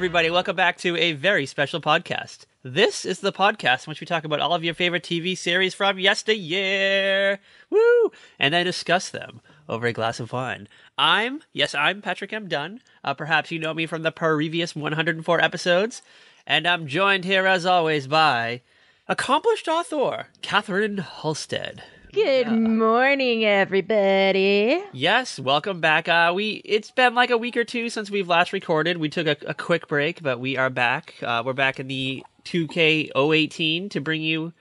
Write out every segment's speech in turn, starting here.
everybody. Welcome back to a very special podcast. This is the podcast in which we talk about all of your favorite TV series from yesteryear. Woo! And then discuss them over a glass of wine. I'm, yes, I'm Patrick M. Dunn. Uh, perhaps you know me from the previous 104 episodes. And I'm joined here, as always, by accomplished author Catherine Halstead. Good morning, everybody. Yes, welcome back. Uh, we it's been like a week or two since we've last recorded. We took a, a quick break, but we are back. Uh, we're back in the 2K018 to bring you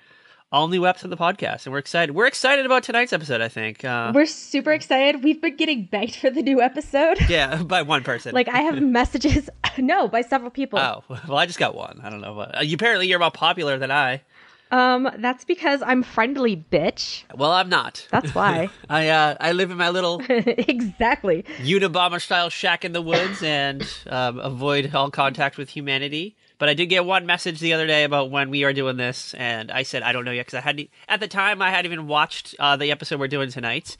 all new episodes of the podcast, and we're excited. We're excited about tonight's episode. I think. Uh, We're super excited. We've been getting begged for the new episode. yeah, by one person. Like I have messages, no, by several people. oh, well, I just got one. I don't know. But, uh, you, apparently, you're more popular than I. Um, that's because I'm friendly, bitch. Well, I'm not. That's why. I uh, I live in my little exactly. Unabomber style shack in the woods and um, avoid all contact with humanity. But I did get one message the other day about when we are doing this, and I said I don't know yet because I hadn't at the time I hadn't even watched uh, the episode we're doing tonight.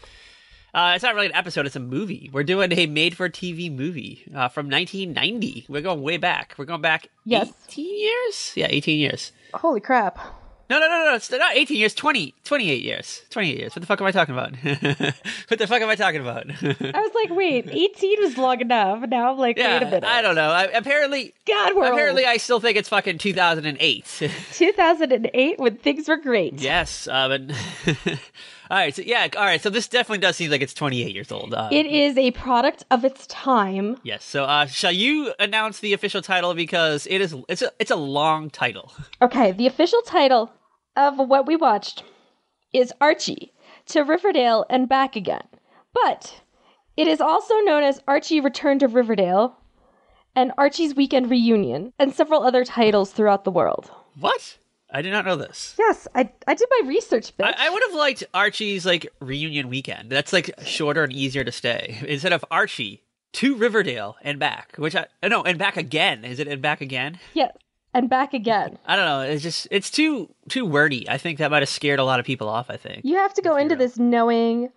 Uh, it's not really an episode; it's a movie. We're doing a made-for-TV movie uh, from 1990. We're going way back. We're going back Yes. 18 years. Yeah, 18 years. Holy crap. No, no, no, no, it's not 18 years, 20, 28 years. 28 years. What the fuck am I talking about? what the fuck am I talking about? I was like, wait, 18 was long enough. Now I'm like, wait a minute. I don't know. I, apparently, God, we're apparently, old. I still think it's fucking 2008. 2008 when things were great. yes. Uh, but all right. So yeah. All right. So this definitely does seem like it's 28 years old. Uh, It is a product of its time. yes. So uh, shall you announce the official title because it is it's a it's a long title. Okay, the official title of what we watched is Archie to Riverdale and back again. But it is also known as Archie Return to Riverdale and Archie's Weekend Reunion and several other titles throughout the world. What? I did not know this. Yes, I, I did my research, bitch. I, I would have liked Archie's like reunion weekend. That's like shorter and easier to stay instead of Archie to Riverdale and back, which I no and back again. Is it and back again? yes, and back again. I don't know. It's just it's too too wordy. I think that might have scared a lot of people off. I think. You have to go into this knowing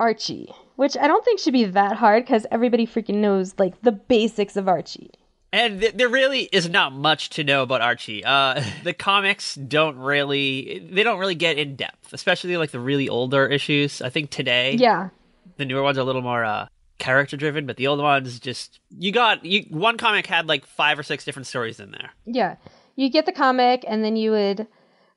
Archie, which I don't think should be that hard because everybody freaking knows like the basics of Archie. And th- there really is not much to know about Archie. Uh, the comics don't really they don't really get in depth, especially like the really older issues. I think today Yeah. the newer ones are a little more uh, character driven, but the old ones just you got you one comic had like five or six different stories in there. Yeah. You get the comic and then you would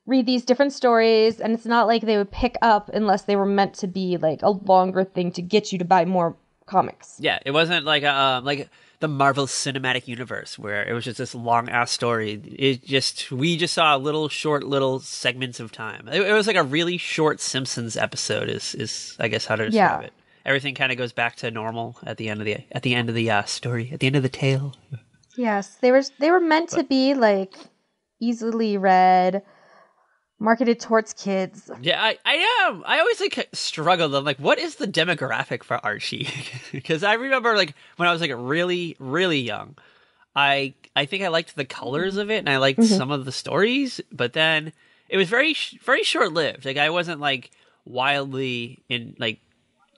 read these different stories and it's not like they would pick up unless they were meant to be like a longer thing to get you to buy more comics. Yeah, it wasn't like a, um, like the Marvel Cinematic Universe where it was just this long ass story. It just we just saw little short little segments of time. It, it was like a really short Simpsons episode. Is is I guess how to describe Yeah. it. Everything kind of goes back to normal at the end of the at the end of the uh, story at the end of the tale. Yes, they were they were meant to be like easily read, marketed towards kids. Yeah, I, I am. I always like struggled. I'm like, what is the demographic for Archie? Because I remember like when I was like really, really young, I I think I liked the colors of it and I liked some of the stories, but then it was very sh- very short lived. Like I wasn't like wildly in like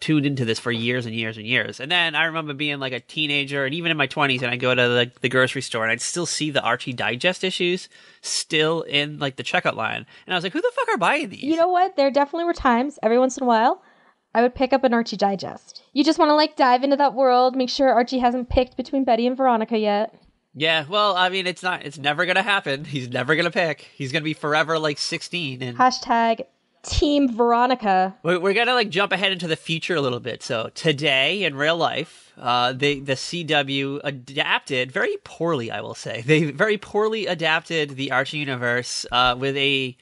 tuned into this for years and years and years. And then I remember being like a teenager and even in my 20s and I'd go to the, the grocery store and I'd still see the Archie Digest issues still in like the checkout line. And I was like, who the fuck are buying these? You know what? There definitely were times every once in a while I would pick up an Archie Digest. You just want to like dive into that world, make sure Archie hasn't picked between Betty and Veronica yet. Yeah, well, I mean, it's not. It's never gonna happen. He's never gonna pick. He's gonna be forever like sixteen, and Hashtag Team Veronica. we're, we're gonna like jump ahead into the future a little bit. So today in real life, uh, the the CW adapted very poorly. I will say they very poorly adapted the Archie universe uh, with a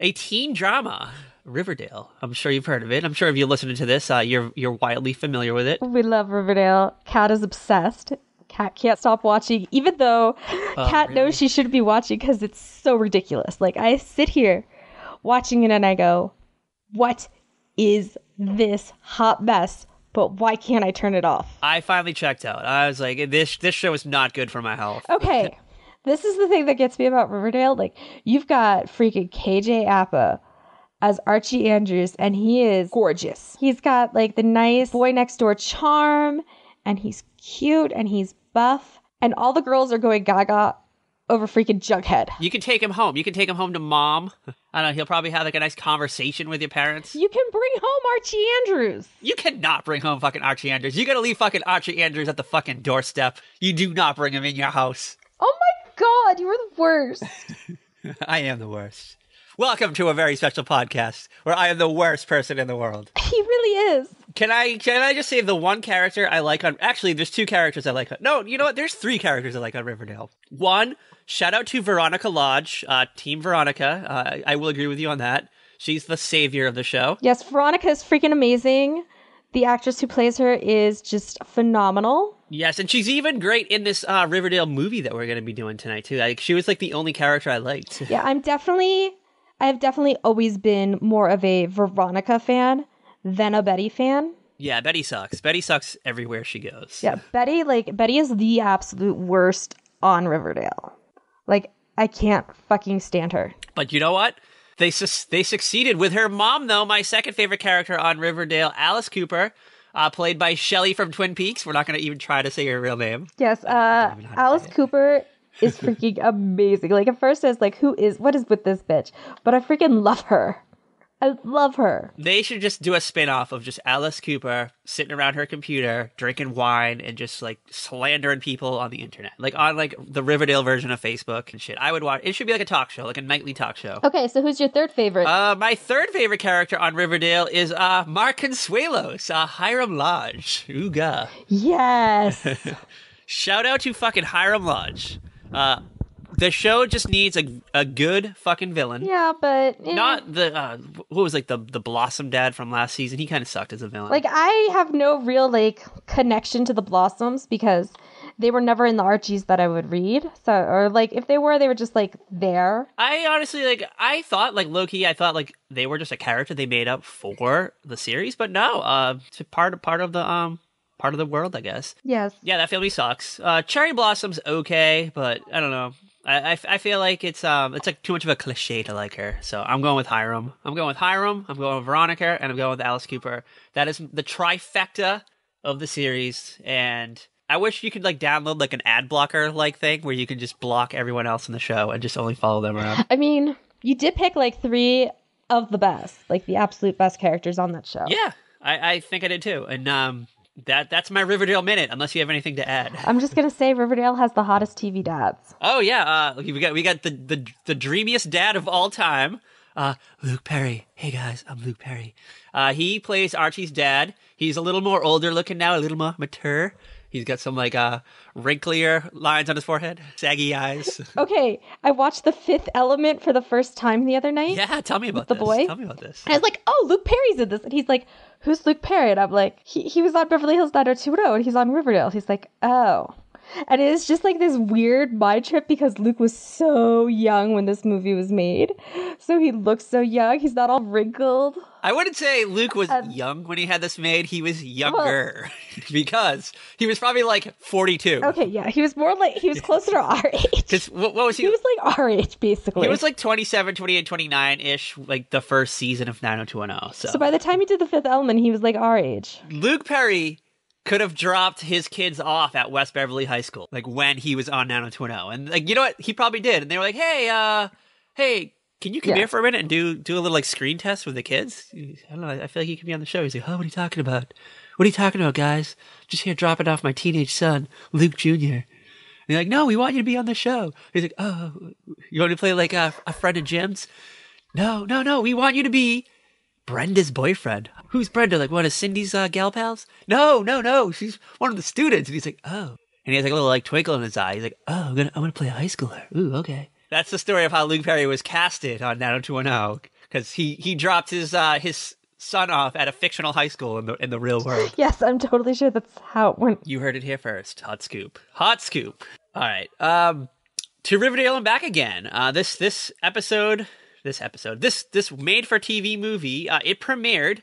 a teen drama. Riverdale. I'm sure you've heard of it. I'm sure if you're listening to this, uh, you're you're wildly familiar with it. We love Riverdale. Kat is obsessed. Kat can't stop watching, even though Kat really? knows she shouldn't be watching because it's so ridiculous. Like, I sit here watching it and I go, What is this hot mess? But why can't I turn it off? I finally checked out. I was like, this this show is not good for my health. Okay, this is the thing that gets me about Riverdale. Like, you've got freaking KJ Apa as Archie Andrews, and he is gorgeous. He's got like the nice boy next door charm, and he's cute and he's buff. and all the girls are going gaga over freaking Jughead. You can take him home. You can take him home to mom. I don't know. He'll probably have like a nice conversation with your parents. You can bring home Archie Andrews. You cannot bring home fucking Archie Andrews. You gotta leave fucking Archie Andrews at the fucking doorstep. You do not bring him in your house. Oh my god, you were the worst. I am the worst. Welcome to a very special podcast where I am the worst person in the world. he really is. Can I can I just say the one character I like on actually there's two characters I like on no you know what there's three characters I like on Riverdale. One shout out to Veronica Lodge, uh, Team Veronica. Uh, I will agree with you on that. She's the savior of the show. Yes, Veronica is freaking amazing. The actress who plays her is just phenomenal. Yes, and she's even great in this uh, Riverdale movie that we're going to be doing tonight too. Like she was like the only character I liked. Yeah, I'm definitely I have definitely always been more of a Veronica fan than a Betty fan. Yeah, Betty sucks. Betty sucks everywhere she goes. Yeah, Betty like Betty is the absolute worst on Riverdale. Like I can't fucking stand her. But you know what? They su- they succeeded with her mom though. My second favorite character on Riverdale, Alice Cooper, uh, played by Shelley from Twin Peaks. We're not going to even try to say her real name. Yes, uh Alice Cooper is freaking amazing. Like at first I was like, who is what is with this bitch? But I freaking love her. I love her. They should just do a spin-off of just Alice Cooper sitting around her computer, drinking wine and just like slandering people on the internet. Like on like the Riverdale version of Facebook and shit. I would watch it should be like a talk show, like a nightly talk show. Okay, so who's your third favorite? Uh, my third favorite character on Riverdale is uh Mark Consuelos, uh, Hiram Lodge. Ooga. yes. Shout out to fucking Hiram Lodge. Uh, the show just needs a a good fucking villain. yeah, but eh. Not the uh, what was like the the Blossom dad from last season. He kind of sucked as a villain. like I have no real like connection to the Blossoms because they were never in the Archies that I would read. So or like if they were, they were just like there. I honestly like I thought like Loki. I thought like they were just a character they made up for the series, but no, uh, it's a part part of the um part of the world, I guess. Yes. Yeah, that family sucks. Uh, Cherry Blossom's okay, but I don't know. I, I, I feel like it's um it's like too much of a cliche to like her. So I'm going with Hiram. I'm going with Hiram. I'm going with Veronica, and I'm going with Alice Cooper. That is the trifecta of the series, and I wish you could like download like an ad blocker like thing where you can just block everyone else in the show and just only follow them around. I mean, you did pick like three of the best, like the absolute best characters on that show. yeah, I, I think I did too. And um that that's my Riverdale minute. Unless you have anything to add. I'm just gonna say Riverdale has the hottest TV dads. Oh yeah, uh, we got we got the, the the dreamiest dad of all time, uh, Luke Perry. Hey guys, I'm Luke Perry. Uh, he plays Archie's dad. He's a little more older looking now, a little more mature. He's got some like uh wrinklier lines on his forehead, saggy eyes. Okay, I watched The Fifth Element for the first time the other night. yeah, tell me about the this. boy? Tell me about this. And I was like, oh, Luke Perry's in this. And he's like, who's Luke Perry? And I'm like, he, he was on Beverly Hills 90210 and he's on Riverdale. He's like, oh. And it's just like this weird mind trip because Luke was so young when this movie was made. So he looks so young. He's not all wrinkled. I wouldn't say Luke was Um, young when he had this made. He was younger because he was probably like 42. Okay, yeah. He was more like, he was closer to our age. Because what, what was he? He was like our age, basically. He was like 27, 28, 29 ish, like the first season of 90210. So, so by the time he did The Fifth Element, he was like our age. Luke Perry could have dropped his kids off at West Beverly High School, like when he was on 90210. And like, you know what? He probably did. And they were like, hey, uh, hey, can you come Yeah. here for a minute and do, do a little like screen test with the kids? I don't know. I feel like he could be on the show. He's like, oh, what are you talking about? What are you talking about, guys? Just here dropping off my teenage son, Luke Jr. And they're like, no, we want you to be on the show. He's like, oh, you want to play like a, a friend of Jim's? No, no, no. We want you to be Brenda's boyfriend. Who's Brenda? Like one of Cindy's uh, gal pals? No, no, no. She's one of the students. And he's like, oh. And he has like a little like twinkle in his eye. He's like, oh, I'm gonna, I'm gonna play a high schooler. Ooh, okay. That's the story of how Luke Perry was casted on 90210 because he he dropped his uh his son off at a fictional high school in the in the real world. Yes, I'm totally sure that's how it went. You heard it here first. Hot scoop. Hot scoop. All right. Um, to Riverdale and back again. Uh, this this episode, this episode, this this made for TV movie. Uh, it premiered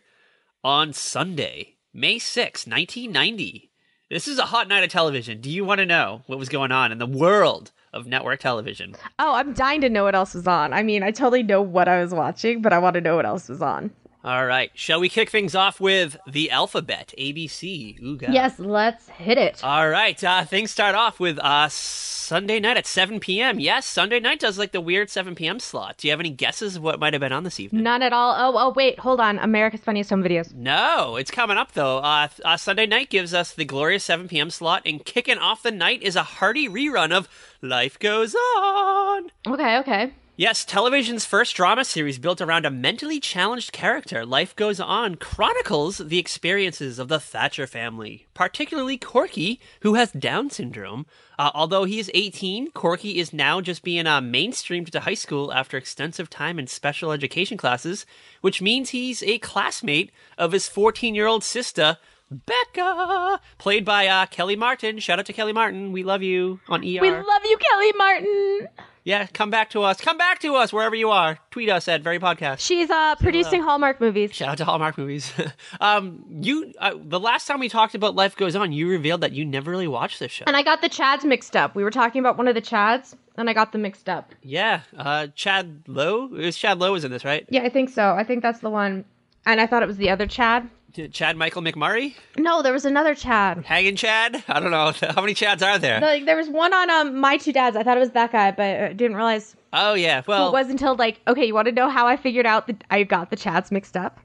on Sunday, May sixth, 1990. This is a hot night of television. Do you want to know what was going on in the world of network television? Oh, I'm dying to know what else was on. I mean, I totally know what I was watching, but I want to know what else was on. All right. Shall we kick things off with the alphabet? ABC. Ooh, Yes, let's hit it. All right. Uh, things start off with uh, Sunday night at 7 p.m. Yes, Sunday night does like the weird 7 p.m. slot. Do you have any guesses of what might have been on this evening? None at all. Oh, oh, wait, hold on. America's Funniest Home Videos. No, it's coming up though. Uh, uh, Sunday night gives us the glorious 7 p.m. slot, and kicking off the night is a hearty rerun of Life Goes On. Okay, okay. Yes, television's first drama series built around a mentally challenged character, Life Goes On, chronicles the experiences of the Thatcher family, particularly Corky, who has Down syndrome. Uh, although he is 18, Corky is now just being uh, mainstreamed to high school after extensive time in special education classes, which means he's a classmate of his 14 year old sister, Becca, played by uh, Kellie Martin. Shout out to Kellie Martin. We love you on ER. We love you, Kellie Martin. Yeah, come back to us. Come back to us wherever you are. Tweet us at Very Podcast. She's uh, producing Hallmark movies. Shout out to Hallmark movies. um, you uh, the last time we talked about Life Goes On, you revealed that you never really watched this show. And I got the Chads mixed up. We were talking about one of the Chads, and I got them mixed up. yeah, uh, Chad Lowe. It was Chad Lowe was in this, right? Yeah, I think so. I think that's the one. And I thought it was the other Chad. Chad Michael McMurray, No, there was another Chad. Hagen Chad. I don't know how many Chads are there. Like there was one on um my two dads. I thought it was that guy, but I didn't realize oh yeah, Well, it was until like okay. You want to know how I figured out that I got the Chads mixed up?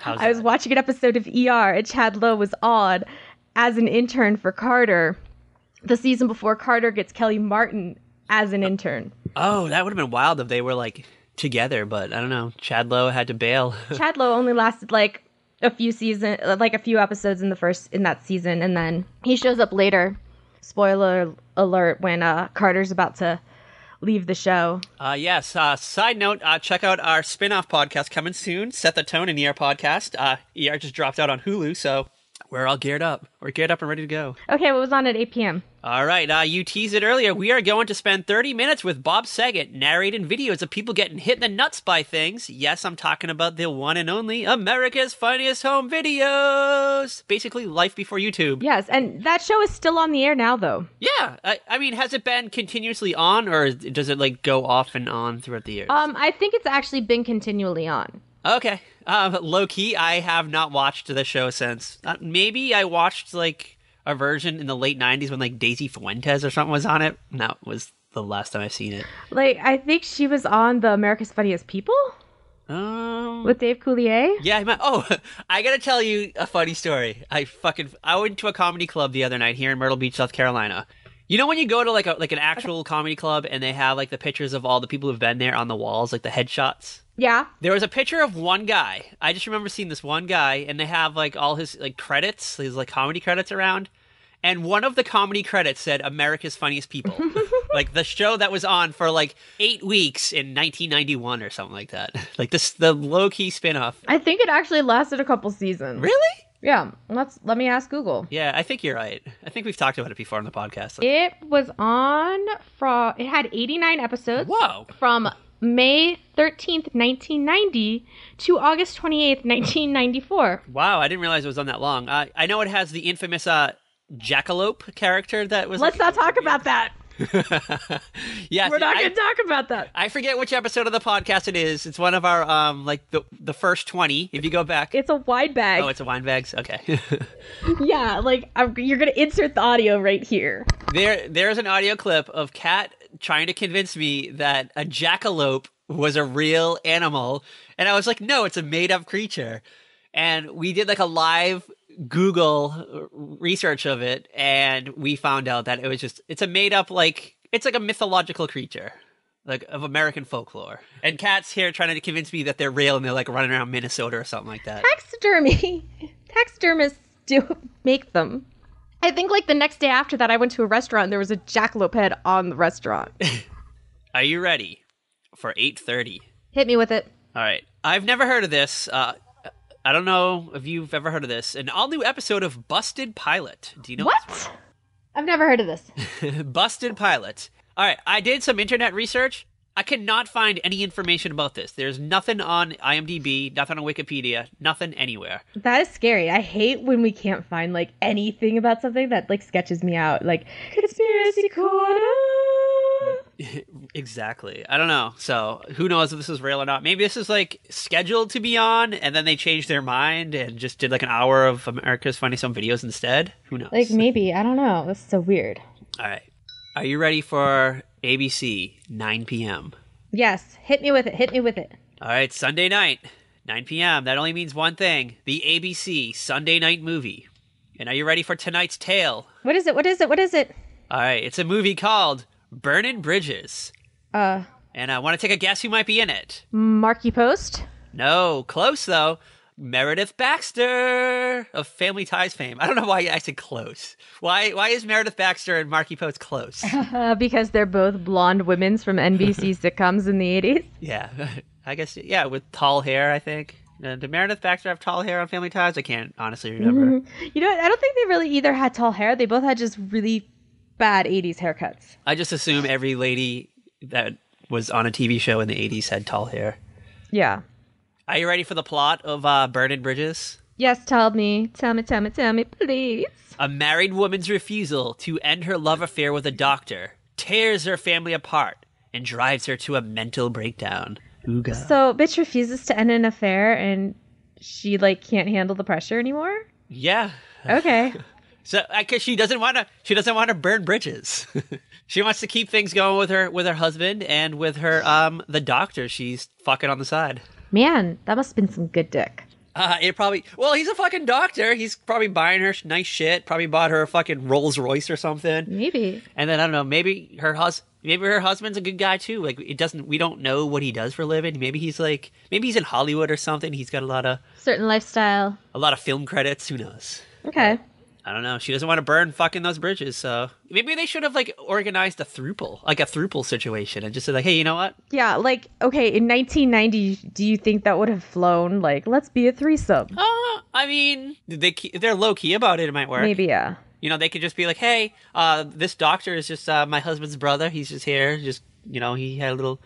how's I was that? watching an episode of ER, and Chad Lowe was on as an intern for Carter. The season before Carter gets Kellie Martin as an intern. oh, that would have been wild if they were like together, but I don't know. Chad Lowe had to bail. Chad Lowe only lasted like a few season, like a few episodes in the first in that season, and then he shows up later. Spoiler alert: when uh, Carter's about to leave the show. Uh, yes. Uh, side note: uh, check out our spin-off podcast coming soon. Set the tone in ER podcast. Uh, ER just dropped out on Hulu, so we're all geared up. We're geared up and ready to go. Okay, what was on at 8 p.m.? All right. Uh, you teased it earlier. We are going to spend 30 minutes with Bob Saget narrating videos of people getting hit in the nuts by things. Yes, I'm talking about the one and only America's Funniest Home Videos. Basically, life before YouTube. Yes, and that show is still on the air now, though. Yeah. I, I mean, has it been continuously on, or does it like go off and on throughout the years? Um, I think it's actually been continually on. Okay. Um, low key, I have not watched the show since. Uh, maybe I watched like a version in the late '90s when like Daisy Fuentes or something was on it. And that was the last time I've seen it. Like, I think she was on the America's Funniest People Um. with Dave Coulier. Yeah. I might, oh, I gotta tell you a funny story. I fucking I went to a comedy club the other night here in Myrtle Beach, South Carolina. You know when you go to like a like an actual comedy club and they have like the pictures of all the people who've been there on the walls, like the headshots. Yeah. There was a picture of one guy. I just remember seeing this one guy, and they have like all his like credits, his like comedy credits around. And one of the comedy credits said "America's Funniest People," like the show that was on for like eight weeks in 1991 or something like that. Like this, the low key spinoff. I think it actually lasted a couple seasons. Really? Yeah. Let's let me ask Google. Yeah, I think you're right. I think we've talked about it before on the podcast. It was on from it had 89 episodes Whoa. from May 13th, 1990 to August 28th, 1994. Wow, I didn't realize it was on that long. Uh, I know it has the infamous uh, Jackalope character that was. Let's not talk about that. yeah, We're see, not going to talk about that. I forget which episode of the podcast it is. It's one of our um like the the first twenty. If you go back, It's a wine bag. oh, it's a wine bags. Okay, yeah, like I'm, you're going to insert the audio right here. there there's an audio clip of Kat trying to convince me that a jackalope was a real animal, and I was like, no, it's a made up creature. And we did like a live Google research of it, and we found out that it was just it's a made up like it's like a mythological creature. Like of American folklore, and Kat's here trying to convince me that they're real and they're like running around Minnesota or something like that. Taxidermy. Taxidermists do make them. I think like the next day after that, I went to a restaurant. and There was a jackalope head on the restaurant. Are you ready for eight thirty? Hit me with it. All right. I've never heard of this. Uh, I don't know if you've ever heard of this. An all new episode of Busted Pilot. Do you know What? I've never heard of this. this? Busted Pilot. All right. I did some internet research. I cannot find any information about this. There's nothing on IMDb, nothing on Wikipedia, nothing anywhere. That is scary. I hate when we can't find like anything about something that like sketches me out. Like conspiracy corner. Exactly. I don't know. So who knows if this is real or not? Maybe this is like scheduled to be on, and then they changed their mind and just did like an hour of America's Funniest Home Videos instead. Who knows? Like maybe I don't know. That's so weird. All right. Are you ready for ABC 9 p.m.? Yes, hit me with it. Hit me with it. All right, Sunday night, 9 p.m. That only means one thing: the ABC Sunday Night Movie. And are you ready for tonight's tale? What is it? What is it? What is it? All right, it's a movie called Burning Bridges. Uh, And I want to take a guess who might be in it. Markie Post. No, close though. Meredith Baxter of Family Ties fame. I don't know why I said close. Why? Why is Meredith Baxter and Markie Post close? Uh, because they're both blonde women's from NBC sitcoms in the 80s. yeah, I guess. Yeah, with tall hair. I think. Uh, did Meredith Baxter have tall hair on Family Ties? I can't honestly remember. You know, what? I don't think they really either had tall hair. They both had just really bad 80s haircuts. I just assume every lady that was on a TV show in the '80s had tall hair. Yeah. Are you ready for the plot of uh, Burning Bridges? Yes, tell me. Tell me, tell me, tell me, please. A married woman's refusal to end her love affair with a doctor tears her family apart and drives her to a mental breakdown. Ooga. So, bitch refuses to end an affair and she, like, can't handle the pressure anymore? Yeah. Okay. So, because she doesn't want to, she doesn't want to burn bridges. she wants to keep things going with her, with her husband and with her, um, the doctor she's fucking on the side. Man, that must have been some good dick. Uh, it probably, well, he's a fucking doctor. He's probably buying her nice shit. Probably bought her a fucking Rolls Royce or something. Maybe. And then I don't know, maybe her hus maybe her husband's a good guy too. Like it doesn't we don't know what he does for a living. Maybe he's like maybe he's in Hollywood or something. He's got a lot of Certain lifestyle. a lot of film credits, who knows. Okay. I don't know. She doesn't want to burn fucking those bridges, so maybe they should have like organized a throuple, like a throuple situation, and just said like, hey, you know what? Yeah, like, okay, in 1990, do you think that would have flown? Like, let's be a threesome. Uh, I mean, they they're low key about it, it might work. Maybe, yeah. You know, they could just be like, hey, uh, this doctor is just uh, my husband's brother. He's just here. Just you know, he had a little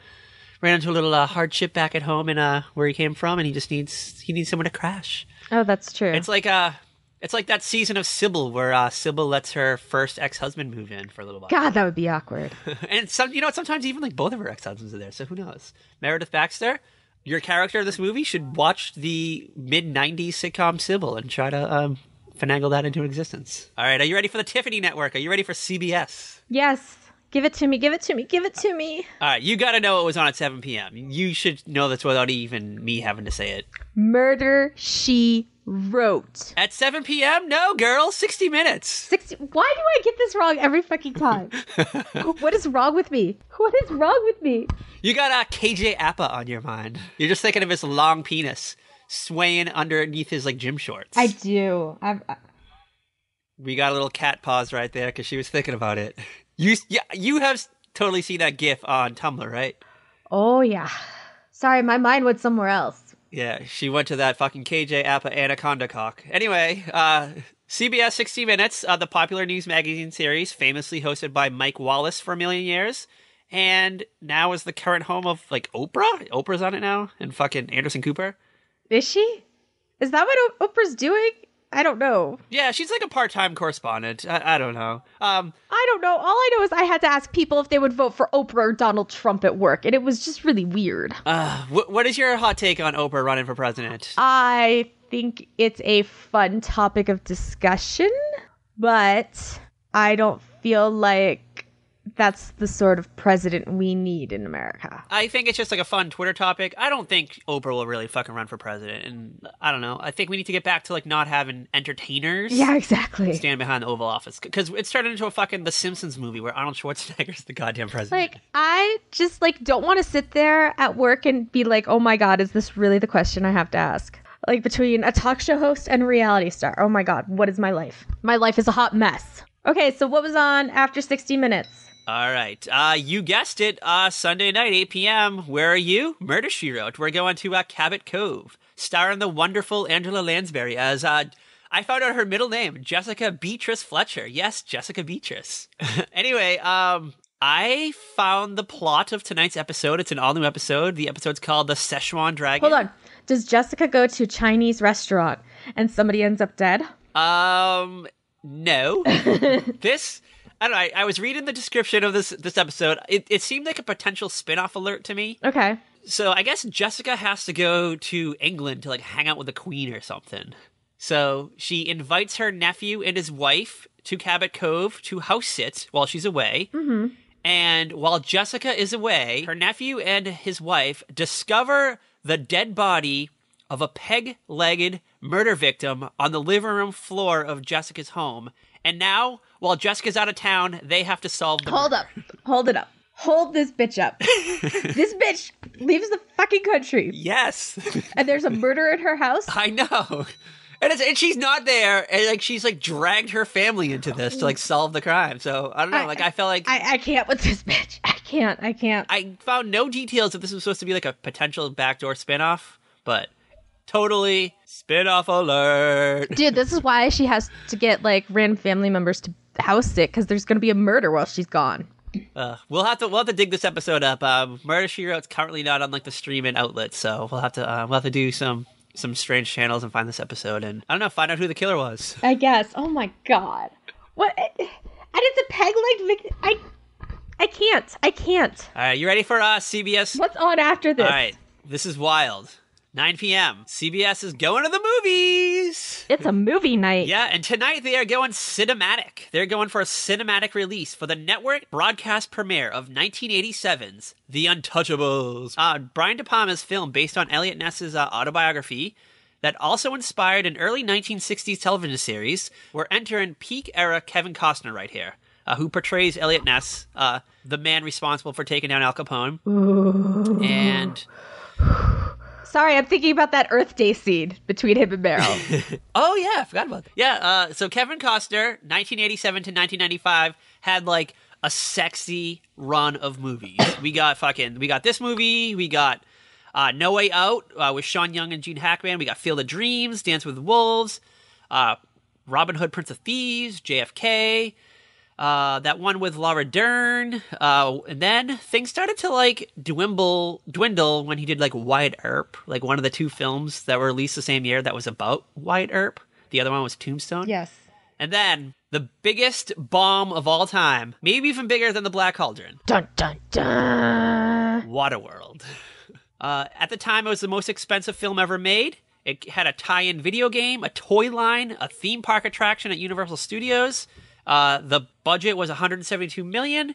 ran into a little uh, hardship back at home and uh, where he came from, and he just needs he needs someone to crash. Oh, that's true. It's like uh it's like that season of Cybill where uh, Cybill lets her first ex husband move in for a little while. God, that would be awkward. and some you know sometimes even like both of her ex husbands are there, so who knows? Meredith Baxter, your character of this movie should watch the mid '90s sitcom Cybill and try to um, finagle that into existence. All right, are you ready for the Tiffany Network? Are you ready for CBS? yes. Give it to me. Give it to me. Give it to me. All right, you got to know it was on at 7 p.m. You should know this without even me having to say it. Murder She Wrote. At 7 p.m.? No, girl, 60 minutes. 60. Why do I get this wrong every fucking time? what is wrong with me? What is wrong with me? You got uh, KJ Apa on your mind. You're just thinking of his long penis swaying underneath his like gym shorts. I do. I'm, We got a little cat pause right there because she was thinking about it. You, yeah, you have totally seen that GIF on Tumblr, right? oh, yeah. Sorry, my mind went somewhere else. Yeah, she went to that fucking KJ Apa anaconda cock. Anyway, uh, CBS 60 Minutes, uh, the popular news magazine series, famously hosted by Mike Wallace for a million years, and now is the current home of like Oprah. Oprah's on it now, and fucking Anderson Cooper. Is she? Is that what Oprah's doing? I don't know. Yeah, she's like a part-time correspondent. I, I don't know. Um, I don't know. All I know is I had to ask people if they would vote for Oprah or Donald Trump at work, and it was just really weird. uh, wh- what is your hot take on Oprah running for president? I think it's a fun topic of discussion, but I don't feel like that's the sort of president we need in America. I think it's just like a fun Twitter topic. I don't think Oprah will really fucking run for president, and I don't know. I think we need to get back to like not having entertainers. Yeah, exactly. stand behind the Oval Office because it's turned into a fucking The Simpsons movie where Arnold Schwarzenegger's the goddamn president. Like I just like don't want to sit there at work and be like, "Oh my god, is this really the question I have to ask?" Like between a talk show host and reality star. Oh my god, what is my life? My life is a hot mess. Okay, so what was on after 60 minutes? All right, uh, you guessed it. Uh, Sunday night, 8 p.m. Where are you? Murder She Wrote. We're going to uh, Cabot Cove, starring the wonderful Angela Lansbury as uh, I found out her middle name, Jessica Beatrice Fletcher. Yes, Jessica Beatrice. anyway, um, I found the plot of tonight's episode. It's an all new episode. The episode's called The Szechuan Dragon. Hold on. Does Jessica go to a Chinese restaurant and somebody ends up dead? Um, no. this, I don't know. I, I was reading the description of this this episode. It, it seemed like a potential spin-off alert to me. Okay. So I guess Jessica has to go to England to like hang out with the Queen or something. So she invites her nephew and his wife to Cabot Cove to house sit while she's away. Mm-hmm. And while Jessica is away, her nephew and his wife discover the dead body of a peg legged murder victim on the living room floor of Jessica's home. And now, while Jessica's out of town, they have to solve the Hold up. Hold it up. Hold this bitch up. this bitch leaves the fucking country, Yes. and there's a murder at her house. I know. And, it's, and she's not there, and like she's like dragged her family into this to like solve the crime. So I don't know. I- like I felt like I, I, I can't with this bitch. I can't. I can't. I found no details if this was supposed to be like a potential backdoor spinoff, but totally spinoff alert. Dude, this is why she has to get like random family members to house sit because there's going to be a murder while she's gone. Uh, we'll have to we'll have to dig this episode up. Um, Murder She Wrote's currently not on like the streaming outlet, so we'll have to uh, we'll have to do some some strange channels and find this episode and I don't know find out who the killer was. I guess. Oh my god. What? And it's a peg leg victim. I. I can't. I can't. All right, you ready for uh, CBS? What's on after this? All right, this is wild. 9 p.m. CBS is going to the movies. It's a movie night. Yeah, and tonight they are going cinematic. They're going for a cinematic release for the network broadcast premiere of 1987's The Untouchables. Uh, Brian De Palma's film based on Eliot Ness's uh, autobiography that also inspired an early 1960s television series. We're entering peak era Kevin Costner right here, uh, who portrays Eliot Ness, uh, the man responsible for taking down Al Capone. And Sorry, I'm thinking about that Earth Day scene between him and Meryl. Oh yeah, I forgot about that. Yeah, uh, so Kevin Costner, 1987 to 1995, had like a sexy run of movies. we got fucking, we got this movie, we got uh, No Way Out uh, with Sean Young and Gene Hackman, we got Field of Dreams, Dance with Wolves, uh, Robin Hood, Prince of Thieves, JFK. Uh, that one with Laura Dern, uh, and then things started to like dwindle, dwindle when he did like Wyatt Earp, like one of the two films that were released the same year that was about Wyatt Earp. The other one was Tombstone. yes. And then the biggest bomb of all time, maybe even bigger than the Black Cauldron, Dun dun dun. Waterworld. Uh, at the time, it was the most expensive film ever made. It had a tie-in video game, a toy line, a theme park attraction at Universal Studios. Uh, the budget was 172 million,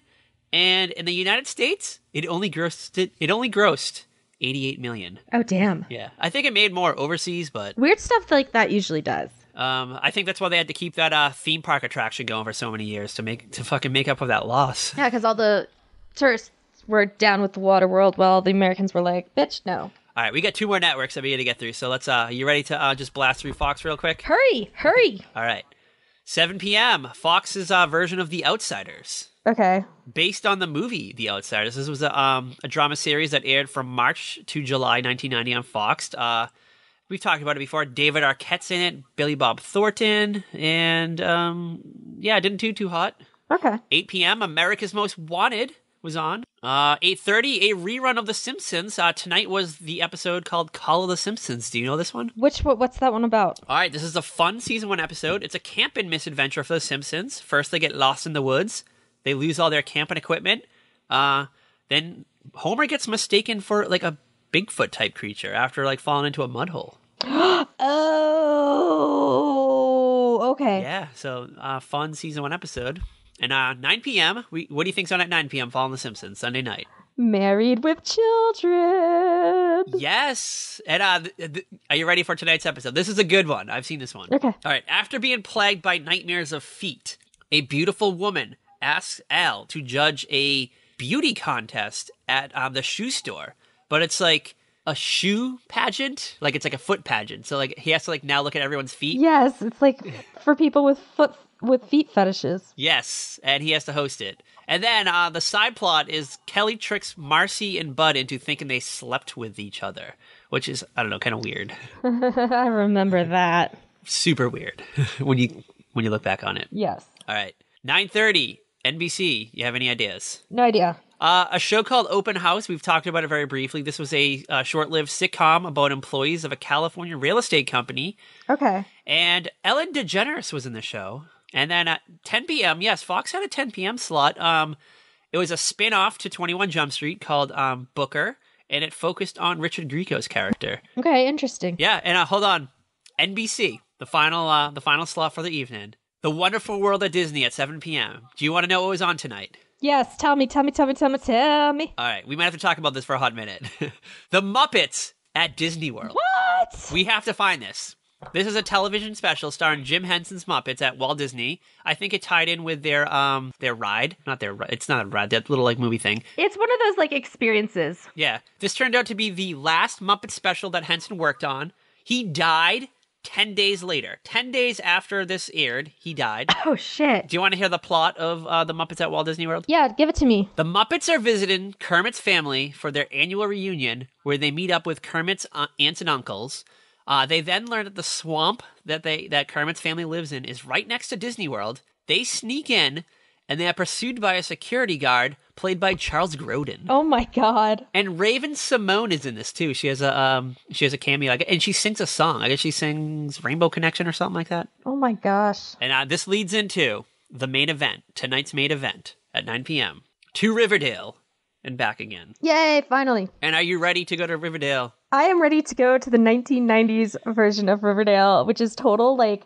and in the United States, it only grossed it, it only grossed 88 million. Oh damn. Yeah, I think it made more overseas, but Weird stuff like that usually does. um, I think that's why they had to keep that uh, theme park attraction going for so many years to make to fucking make up for that loss. Yeah, because all the tourists were down with the water world while the Americans were like, bitch, no. All right, we got two more networks that we got to get through. So let's. Uh, you ready to uh, just blast through Fox real quick? Hurry, hurry. All right. 7 p.m. Fox's uh, version of The Outsiders, Okay. based on the movie The Outsiders. This was a um, a drama series that aired from March to July 1990 on Fox. Uh, we've talked about it before. David Arquette's in it, Billy Bob Thornton, and um, yeah, didn't do too hot. Okay. 8 p.m. America's Most Wanted was on. Uh, 8:30, a rerun of The Simpsons. Uh, tonight was the episode called Call of the Simpsons. Do you know this one? Which what, what's that one about? All right, this is a fun season one episode. It's a camping misadventure for the Simpsons. First, they get lost in the woods. They lose all their camping equipment. Uh, then Homer gets mistaken for like a Bigfoot type creature after like falling into a mud hole. Oh, okay. Yeah, so uh, fun season one episode. And uh, 9 p.m. We, what do you think's on at 9 p.m. Following the Simpsons Sunday night? Married with children. Yes. And uh, th- th- are you ready for tonight's episode? This is a good one. I've seen this one. Okay. All right. After being plagued by nightmares of feet, a beautiful woman asks Al to judge a beauty contest at um, the shoe store, but it's like a shoe pageant, like it's like a foot pageant. So like he has to like now look at everyone's feet. Yes, it's like for people with foot with feet fetishes. Yes, and he has to host it. And then uh, the side plot is Kelly tricks Marcy and Bud into thinking they slept with each other, which is I don't know, kind of weird. I remember that. super weird when you when you look back on it. Yes. All right, nine thirty, NBC. You have any ideas? No idea. Uh, a show called Open House. We've talked about it very briefly. This was a uh, short-lived sitcom about employees of a California real estate company, Okay. and Ellen DeGeneres was in the show. And then at 10 p.m., yes, Fox had a 10 p.m. slot. Um, it was a spin off to 21 Jump Street called um, Booker, and it focused on Richard Grieco's character. Okay, interesting. Yeah, and uh, hold on, NBC, the final, uh, the final slot for the evening, The Wonderful World of Disney at 7 p.m. Do you want to know what was on tonight? Yes, tell me, tell me, tell me, tell me, tell me. All right, we might have to talk about this for a hot minute. the Muppets at Disney World. What? We have to find this. This is a television special starring Jim Henson's Muppets at Walt Disney. I think it tied in with their um their ride, not their it's not a ride, that little like movie thing. It's one of those like experiences. Yeah, this turned out to be the last Muppet special that Henson worked on. He died ten days later. Ten days after this aired, he died. Oh shit. Do you want to hear the plot of uh, the Muppets at Walt Disney World? Yeah, give it to me. The Muppets are visiting Kermit's family for their annual reunion, where they meet up with Kermit's uh, aunts and uncles. Uh, they then learn that the swamp that they that Kermit's family lives in is right next to Disney World. They sneak in, and they are pursued by a security guard played by Charles Grodin. Oh my god. And Raven-Symoné is in this too. She has a um she has a cameo, I guess, and she sings a song. I guess she sings Rainbow Connection or something like that. Oh my gosh. And uh, this leads into the main event, tonight's main event at 9 p.m. to Riverdale and back again. Yay, finally. And are you ready to go to Riverdale? I am ready to go to the 1990s version of Riverdale, which is total like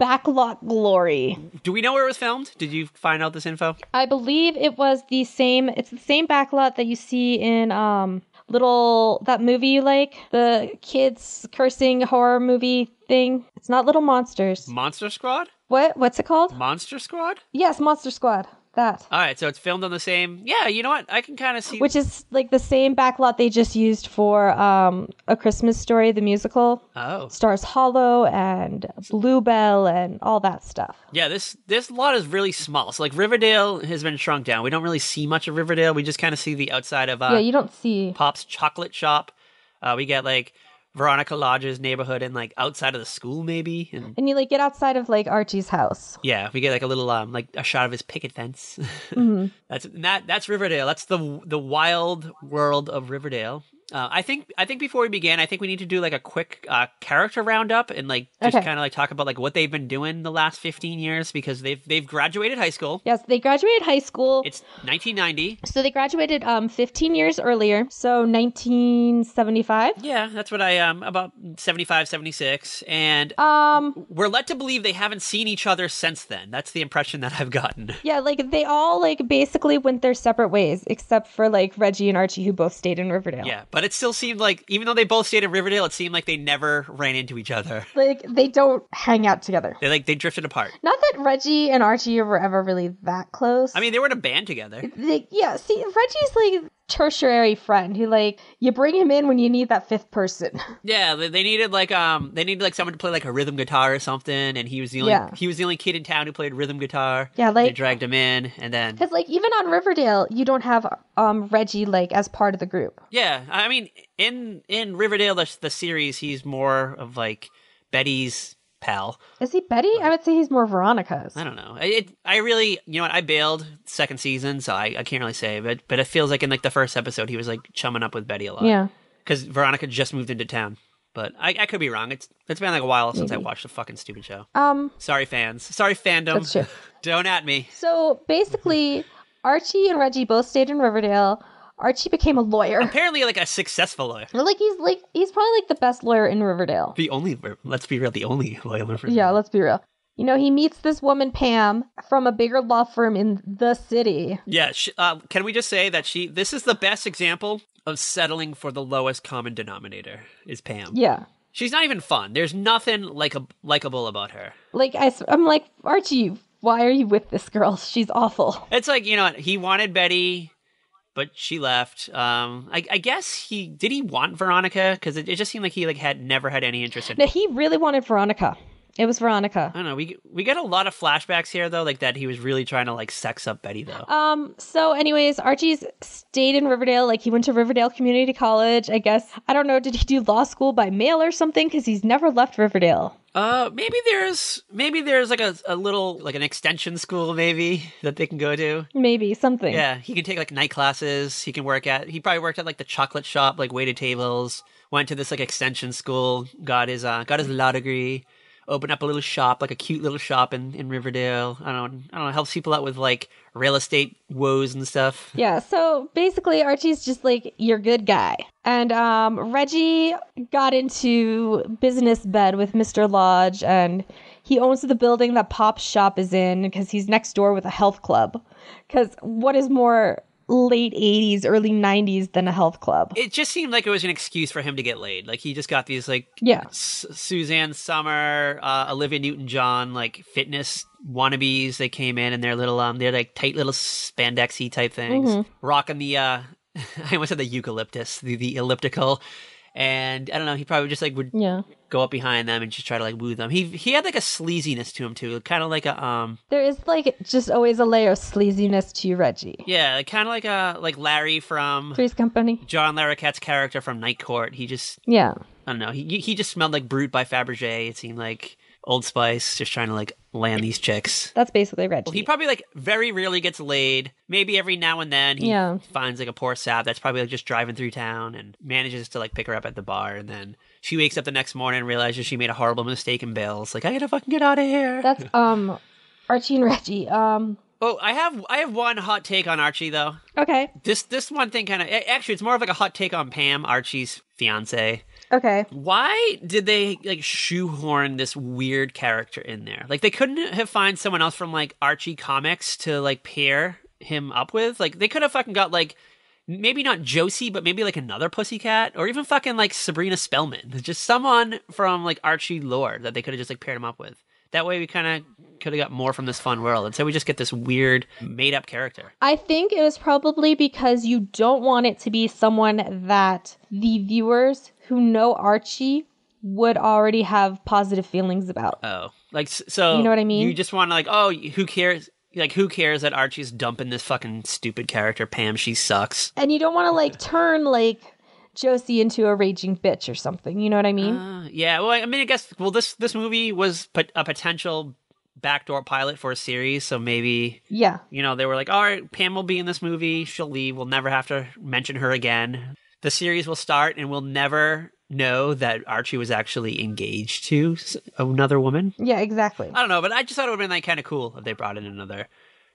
backlot glory. Do we know where it was filmed? Did you find out this info? I believe it was the same it's the same backlot that you see in um little that movie you like, the kids cursing horror movie thing. It's not Little Monsters. Monster Squad? What what's it called? Monster Squad? Yes, Monster Squad. That. All right, so it's filmed on the same. Yeah, you know what? I can kind of see. Which is like the same backlot they just used for um A Christmas Story the musical. oh, Stars Hollow and Bluebell and all that stuff. yeah. This this lot is really small. So like Riverdale has been shrunk down. We don't really see much of Riverdale. We just kind of see the outside of uh, yeah, you don't see Pop's chocolate shop. Uh, we get like Veronica Lodge's neighborhood and like outside of the school maybe, and and you like get outside of like Archie's house. yeah, we get like a little um like a shot of his picket fence. Mm-hmm. That's that that's Riverdale. That's the the wild world of Riverdale. Uh, I think I think before we begin, I think we need to do like a quick uh, character roundup and like just Okay. kind of like talk about like what they've been doing the last fifteen years because they've they've graduated high school. Yes, they graduated high school. It's 1990. So they graduated um 15 years earlier. So 1975. Yeah, that's what I um about 75, 76, and Um we're led to believe they haven't seen each other since then. That's the impression that I've gotten. yeah, like they all like basically went their separate ways except for like Reggie and Archie who both stayed in Riverdale. Yeah, but it still seemed like even though they both stayed in Riverdale, it seemed like they never ran into each other. Like they don't hang out together. They like they drifted apart. Not that Reggie and Archie were ever really that close. I mean, they were in a band together. They, yeah, see, Reggie's like tertiary friend who like you bring him in when you need that fifth person. Yeah, they, needed like um they needed like someone to play like a rhythm guitar or something, and he was the only Yeah. he was the only kid in town who played rhythm guitar. Yeah, like they dragged him in, and then because like even on Riverdale, you don't have um Reggie like as part of the group. yeah, I mean in in Riverdale the the series he's more of like Betty's pal. Is he Betty? I would say he's more Veronica's. I don't know. It I really you know what I bailed second season, so I, I can't really say, but but it feels like in like the first episode he was like chumming up with Betty a lot. Yeah. because Veronica just moved into town. But I, I could be wrong. It's it's been like a while since I watched the fucking stupid show. Um. Sorry, fans. Sorry, fandom. That's true. Don't at me. So basically, Archie and Reggie both stayed in Riverdale. Archie became a lawyer. Apparently, like a successful lawyer. Like he's like he's probably like the best lawyer in Riverdale. The only, let's be real, the only lawyer. for- Yeah, let's be real. You know, he meets this woman Pam from a bigger law firm in the city. Yeah. Sh- uh, can we just say that she? This is the best example of settling for the lowest common denominator. Is Pam? Yeah. She's not even fun. There's nothing like a likable about her. Like I, am like Archie. Why are you with this girl? She's awful. It's like you know he wanted Betty, but she left. Um, I, I guess he did he want Veronica because it, it just seemed like he like had never had any interest in. No, he really wanted Veronica. It was Veronica. I don't know. We we get a lot of flashbacks here though, like that he was really trying to like sex up Betty though. Um. So, anyways, Archie's stayed in Riverdale. Like he went to Riverdale Community College. I guess I don't know. Did he do law school by mail or something? Because he's never left Riverdale. Uh, maybe there's maybe there's like a, a little like an extension school maybe that they can go to. Maybe something. Yeah, he can take like night classes. He can work at. He probably worked at like the chocolate shop, like waited tables. Went to this like extension school. Got his uh got his law degree. Open up a little shop, like a cute little shop in, in Riverdale. I don't I don't know, helps people out with like real estate woes and stuff. Yeah, so basically Archie's just like your good guy. And um Reggie got into business bed with Mr. Lodge and he owns the building that Pop's shop is in because he's next door with a health club. Cuz what is more late 80s, early 90s than a health club? It just seemed like it was an excuse for him to get laid. Like he just got these like Yeah. S- Suzanne Somers, uh, Olivia Newton John, like fitness wannabes. They came in and they're little, um, they're like tight little spandexy type things, rocking the, uh, I almost said the eucalyptus, the, the elliptical. And I don't know, he probably just like would Yeah. go up behind them and just try to like woo them. He he had like a sleaziness to him too, kind of like a um There is like just always a layer of sleaziness to Reggie. yeah, kind of like a like Larry from Three's Company. John Larroquette's character from Night Court. He just Yeah. I don't know. He he just smelled like Brut by Fabergé. It seemed like Old Spice, just trying to like land these chicks. That's basically Reggie. Well, he probably like very rarely gets laid. Maybe every now and then he Yeah. finds like a poor sap that's probably like just driving through town and manages to like pick her up at the bar. And then she wakes up the next morning and realizes she made a horrible mistake and bails. Like I gotta fucking get out of here. That's um Archie and Reggie. Um oh, I have I have one hot take on Archie though. okay. This this one thing kind of actually it's more of like a hot take on Pam, Archie's fiance. Okay. Why did they like shoehorn this weird character in there? Like they couldn't have find someone else from like Archie comics to like pair him up with. Like they could have fucking got like maybe not Josie, but maybe like another pussycat or even fucking like Sabrina Spellman. Just someone from like Archie lore that they could have just like paired him up with. That way we kind of could have got more from this fun world. Instead so we just get this weird made up character. I think it was probably because you don't want it to be someone that the viewers who know Archie would already have positive feelings about. Oh, like so. You know what I mean? You just want to like, oh, who cares? Like, who cares that Archie's dumping this fucking stupid character, Pam? She sucks. And you don't want to like turn like Josie into a raging bitch or something. You know what I mean? Uh, yeah. Well, I mean, I guess. Well, this this movie was a potential backdoor pilot for a series, so maybe yeah. you know they were like, all right, Pam will be in this movie. She'll leave. We'll never have to mention her again. The series will start, and we'll never know that Archie was actually engaged to another woman. Yeah, exactly. I don't know, but I just thought it would have been like kind of cool if they brought in another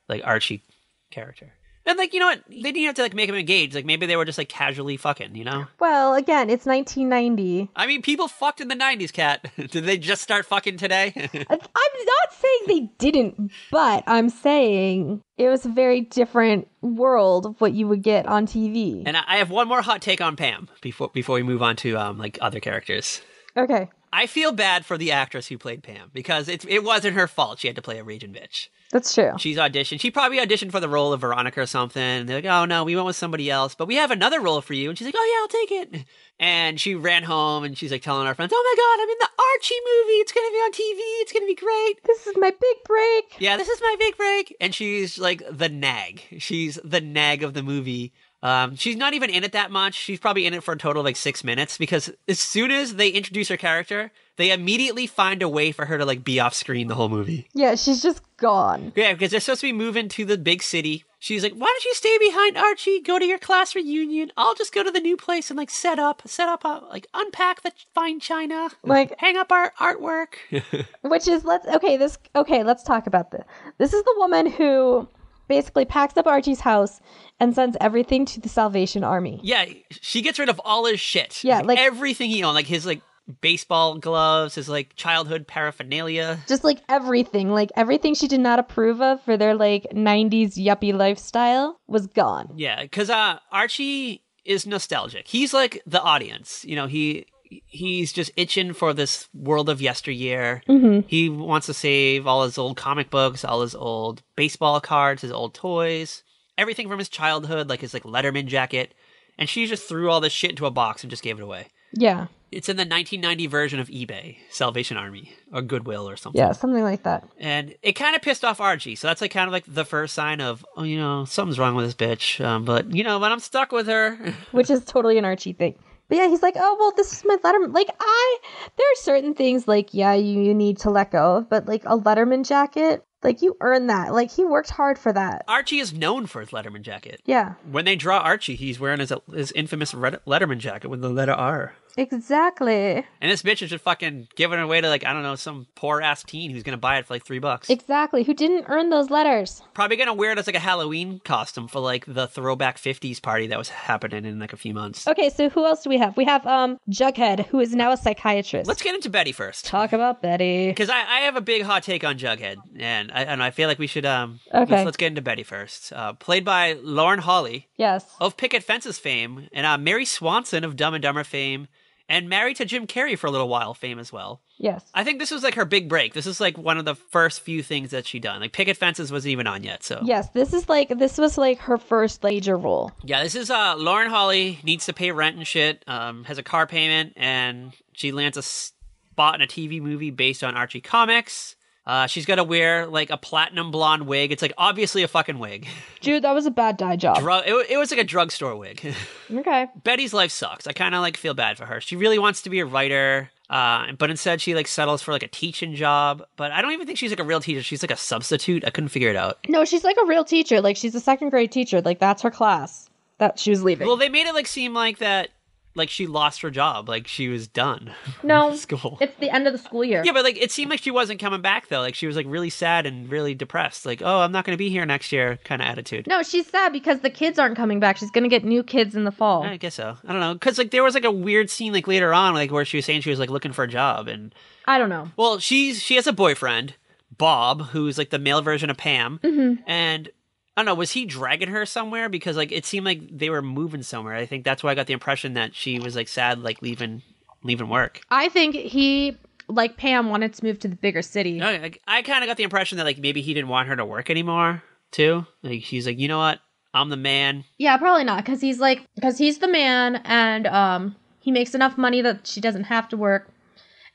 like Archie character. And like you know what, they didn't have to like make him engaged. Like maybe they were just like casually fucking. You know, Well, again, it's 1990. I mean, people fucked in the '90s. Kat, did they just start fucking today? I'm not saying they didn't, but I'm saying it was a very different world of what you would get on TV. and I I have one more hot take on Pam before before we move on to um like other characters. Okay. I feel bad for the actress who played Pam because it it wasn't her fault. She had to play a raging bitch. That's true. She's auditioned. She probably auditioned for the role of Veronica or something. And they're like, oh no, we went with somebody else, but we have another role for you. And she's like, oh yeah, I'll take it. And she ran home and she's like telling our friends, oh my god, I'm in the Archie movie. It's gonna be on TV. It's gonna be great. This is my big break. Yeah, this is my big break. And she's like the nag. She's the nag of the movie. Um, she's not even in it that much. She's probably in it for a total of like six minutes because as soon as they introduce her character, they immediately find a way for her to like be off screen the whole movie. Yeah, she's just gone. Yeah, because they're supposed to be moving to the big city. She's like, "Why don't you stay behind, Archie? Go to your class reunion. I'll just go to the new place and like set up, set up, a, like unpack the fine china, Like- hang up our artwork." Which is let's okay, this okay, let's talk about this. This is the woman who basically packs up Archie's house and sends everything to the Salvation Army. yeah, she gets rid of all his shit. Yeah, like- everything he owned, like his like baseball gloves, his like childhood paraphernalia. Just like everything, like everything she did not approve of for their like 90s yuppie lifestyle was gone. Yeah, because uh, Archie is nostalgic. He's like the audience. You know, he he's just itching for this world of yesteryear. Mm-hmm. He wants to save all his old comic books, all his old baseball cards, his old toys, everything from his childhood, like his like Letterman jacket. And she just threw all this shit into a box and just gave it away. Yeah. It's in the 1990 version of eBay, Salvation Army or Goodwill or something. Yeah, something like that. And it kind of pissed off Archie. So that's like kind of like the first sign of, oh, you know, something's wrong with this bitch. Um, but, you know, but I'm stuck with her. which is totally an Archie thing. But yeah, he's like, oh well, this is my Letterman. Like I, there are certain things like yeah, you, you need to let go of, but like a Letterman jacket, Like you earned that. Like he worked hard for that. Archie is known for his Letterman jacket. Yeah, When they draw Archie, he's wearing his his infamous red- Letterman jacket with the letter R. exactly. And this bitch is just fucking giving it away to like I don't know some poor ass teen who's gonna buy it for like three bucks. Exactly. Who didn't earn those letters? Probably gonna wear it as like a Halloween costume for like the throwback '50s party that was happening in like a few months. Okay, so who else do we have? We have um Jughead, who is now a psychiatrist. Let's get into Betty first. talk about Betty. Because I, I have a big hot take on Jughead, and I, and I feel like we should um Okay. let's, let's get into Betty first. Uh, played by Lauren Holly Yes. of Picket Fences fame, and uh, Mary Swanson of Dumb and Dumber fame, and married to Jim Carrey for a little while fame as well. Yes. I think this was like her big break. This is like one of the first few things that she done. Like Picket Fences wasn't even on yet, so Yes, this is like this was like her first major role. Yeah, this is uh Lauren Holly needs to pay rent and shit. Um, has a car payment, and she lands a spot in a TV movie based on Archie comics. Uh, she's got to wear like a platinum blonde wig. It's like obviously a fucking wig. Dude, that was a bad dye job. Drug. It, it was like a drugstore wig. okay. Betty's life sucks. I kind of like feel bad for her. She really wants to be a writer, uh, but instead she like settles for like a teaching job. But I don't even think she's like a real teacher. She's like a substitute. I couldn't figure it out. No, she's like a real teacher. Like she's a second grade teacher. Like that's her class that she was leaving. Well, they made it like seem like that, like she lost her job, like she was done. no, School. it's the end of the school year. Yeah, but like it seemed like she wasn't coming back though. Like she was like really sad and really depressed. Like, oh, I'm not going to be here next year, kind of attitude. No, she's sad because the kids aren't coming back. She's gonna get new kids in the fall. I guess so. I don't know, because like there was like a weird scene like later on, like where she was saying she was like looking for a job, and I don't know. well, she's she has a boyfriend, Bob, who's like the male version of Pam, mm-hmm. and. I don't know. Was he dragging her somewhere? Because like it seemed like they were moving somewhere. I think that's why I got the impression that she was like sad, like leaving, leaving work. I think he, like Pam, wanted to move to the bigger city. I, I, I kind of got the impression that like maybe he didn't want her to work anymore too. Like she's like, you know what? I'm the man. Yeah, probably not, because he's like, because he's the man, and um, he makes enough money that she doesn't have to work,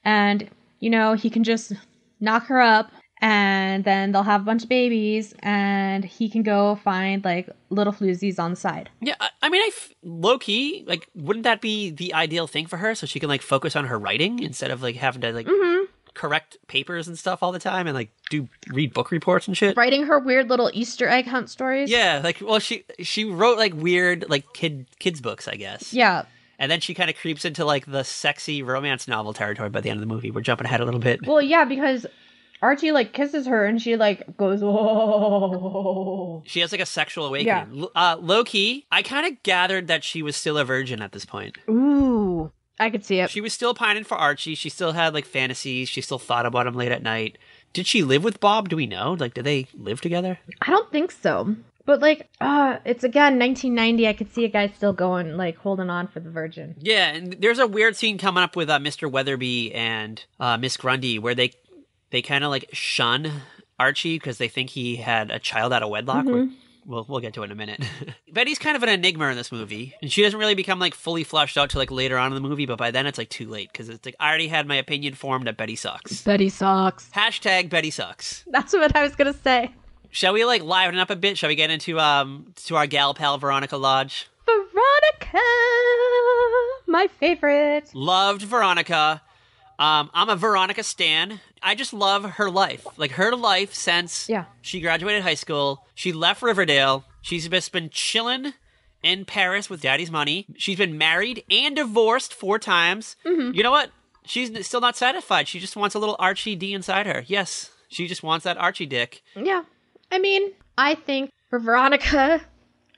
and you know he can just knock her up, and then they'll have a bunch of babies, and he can go find like little floozies on the side. Yeah, I, I mean, I f- low key like, wouldn't that be the ideal thing for her? So she can like focus on her writing instead of like having to like mm-hmm. correct papers and stuff all the time and like do read book reports and shit. Writing her weird little Easter egg hunt stories. Yeah, like well, she she wrote like weird like kid kids books, I guess. Yeah. And then she kind of creeps into like the sexy romance novel territory by the end of the movie. We're jumping ahead a little bit. Well, yeah, because Archie like kisses her, and she like goes, whoa. She has like a sexual awakening. L- Uh, low key, I kind of gathered that she was still a virgin at this point. Ooh, I could see it. She was still pining for Archie. She still had like fantasies. She still thought about him late at night. Did she live with Bob? Do we know? Like, did they live together? I don't think so. But like, uh, it's again 1990. I could see a guy still going, like, holding on for the virgin. Yeah, and there's a weird scene coming up with uh, Mr. Weatherby and uh, Miss Grundy where they they kind of like shun Archie because they think he had a child out of wedlock. Mm-hmm. We'll we'll get to it in a minute. Betty's kind of an enigma in this movie, and she doesn't really become like fully fleshed out till like later on in the movie. But by then, it's like too late because it's like I already had my opinion formed that Betty sucks. Betty sucks. Hashtag Betty sucks. That's what I was gonna say. Shall we like liven up a bit? Shall we get into um to our gal pal Veronica Lodge? Veronica, my favorite. Loved Veronica. Um, I'm a Veronica stan. I just love her life. Like her life since Yeah. she graduated high school. She left Riverdale. She's just been chilling in Paris with daddy's money. She's been married and divorced four times. Mm-hmm. You know what? She's still not satisfied. She just wants a little Archie D inside her. Yes, she just wants that Archie dick. Yeah, I mean, I think for Veronica,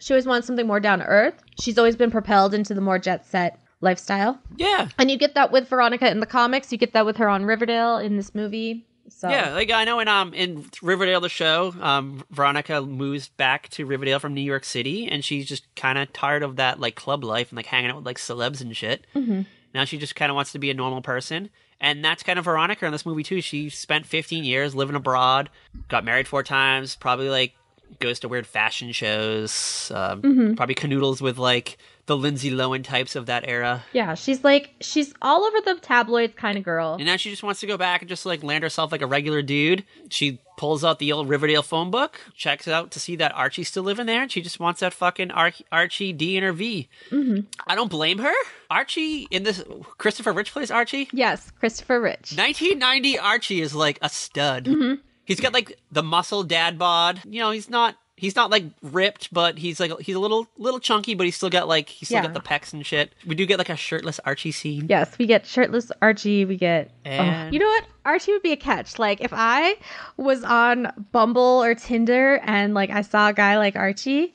she always wants something more down to earth. She's always been propelled into the more jet set lifestyle, Yeah. and you get that with Veronica in the comics. You get that with her on Riverdale in this movie. So Yeah, like I know in um in Riverdale the show, um Veronica moves back to Riverdale from New York City, and she's just kind of tired of that like club life and like hanging out with like celebs and shit. Mm-hmm. Now she just kind of wants to be a normal person, and that's kind of Veronica in this movie too. She spent 15 years living abroad, got married four times, probably like goes to weird fashion shows, um, probably canoodles with like the Lindsay Lohan types of that era. yeah, she's like she's all over the tabloids kind of girl. And now she just wants to go back and just like land herself like a regular dude. She pulls out the old Riverdale phone book, checks out to see that Archie's still living there, and she just wants that fucking Ar- Archie D in her V. Mm-hmm. I don't blame her. Archie in this Christopher Rich plays Archie. Yes, Christopher Rich. 1990 Archie is like a stud. Mm-hmm. He's got like the muscle dad bod. You know, he's not he's not like ripped, but he's like he's a little little chunky, but he's still got like he's still Yeah. got the pecs and shit. We do get like a shirtless Archie scene. Yes, we get shirtless Archie. We get. oh, you know what? Archie would be a catch. Like if I was on Bumble or Tinder and like I saw a guy like Archie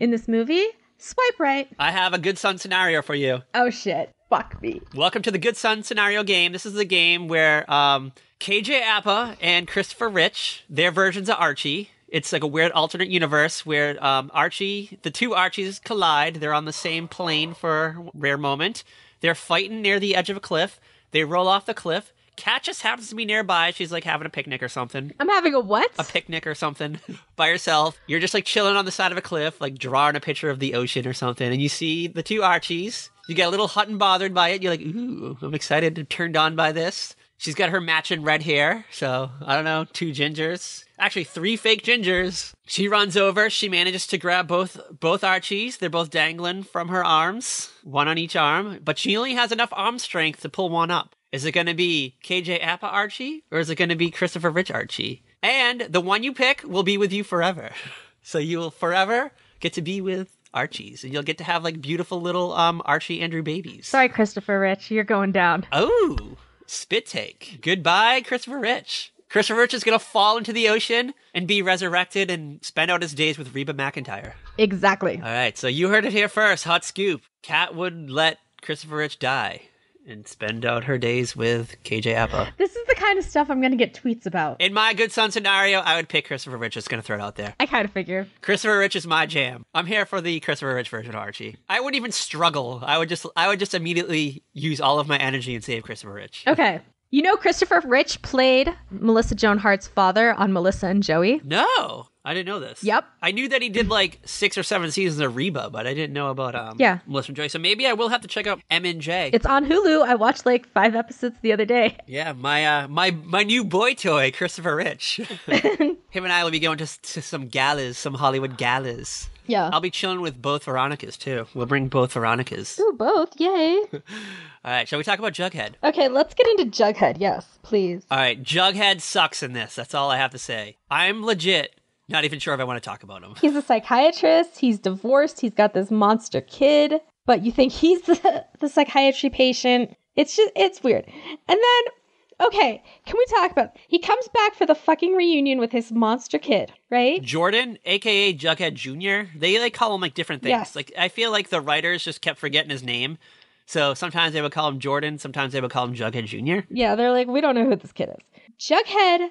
in this movie, swipe right. I have a good son scenario for you. Oh shit! Fuck me. Welcome to the Good Son scenario game. This is the game where um, KJ Apa and Christopher Rich, their versions of Archie. It's like a weird alternate universe where um, Archie, the two Archies collide. They're on the same plane for a rare moment. They're fighting near the edge of a cliff. They roll off the cliff. Kat just happens to be nearby. She's like having a picnic or something. I'm having a what? A picnic or something by yourself. You're just like chilling on the side of a cliff, like drawing a picture of the ocean or something, and you see the two Archies. You get a little hot and bothered by it. You're like, ooh, I'm excited and turned on by this. She's got her matching red hair, so I don't know, two gingers. Actually, three fake gingers. She runs over. She manages to grab both both Archies. They're both dangling from her arms, one on each arm, but she only has enough arm strength to pull one up. Is it going to be KJ Apa Archie or is it going to be Christopher Rich Archie? And the one you pick will be with you forever. So you will forever get to be with Archies and you'll get to have like beautiful little um Archie Andrew babies. Sorry, Christopher Rich, you're going down. Oh, spit take. Goodbye, Christopher Rich. Christopher Rich is going to fall into the ocean and be resurrected and spend out his days with Reba McEntire. Exactly. All right, so you heard it here first. Hot scoop. Kat would let Christopher Rich die and spend out her days with KJ Apa. This is the kind of stuff I'm gonna get tweets about. In my good son scenario, I would pick Christopher Rich. Just going to throw it out there. I kind of figure. Christopher Rich is my jam. I'm here for the Christopher Rich version of Archie. I wouldn't even struggle. I would just I would just immediately use all of my energy and save Christopher Rich. Okay. You know, Christopher Rich played Melissa Joan Hart's father on Melissa and Joey. No, I didn't know this. Yep. I knew that he did like six or seven seasons of Reba, but I didn't know about um Yeah. Melissa Joy. So maybe I will have to check out M and J. It's on Hulu. I watched like five episodes the other day. Yeah, my uh my my new boy toy, Christopher Rich. Him and I will be going to, to some galas, some Hollywood galas. Yeah. I'll be chilling with both Veronicas too. We'll bring both Veronicas. Ooh, both. Yay. All right, shall we talk about Jughead? okay, let's get into Jughead. Yes, please. All right, Jughead sucks in this. That's all I have to say. I'm legit not even sure if I want to talk about him. He's a psychiatrist. He's divorced. He's got this monster kid, but you think he's the, the psychiatry patient. It's just, it's weird. And then, okay, can we talk about? He comes back for the fucking reunion with his monster kid, right? Jordan, aka Jughead Jr., they like call him like different things. Yes. Like I feel like the writers just kept forgetting his name. So sometimes they would call him Jordan, sometimes they would call him Jughead Jr. Yeah, they're like, we don't know who this kid is. Jughead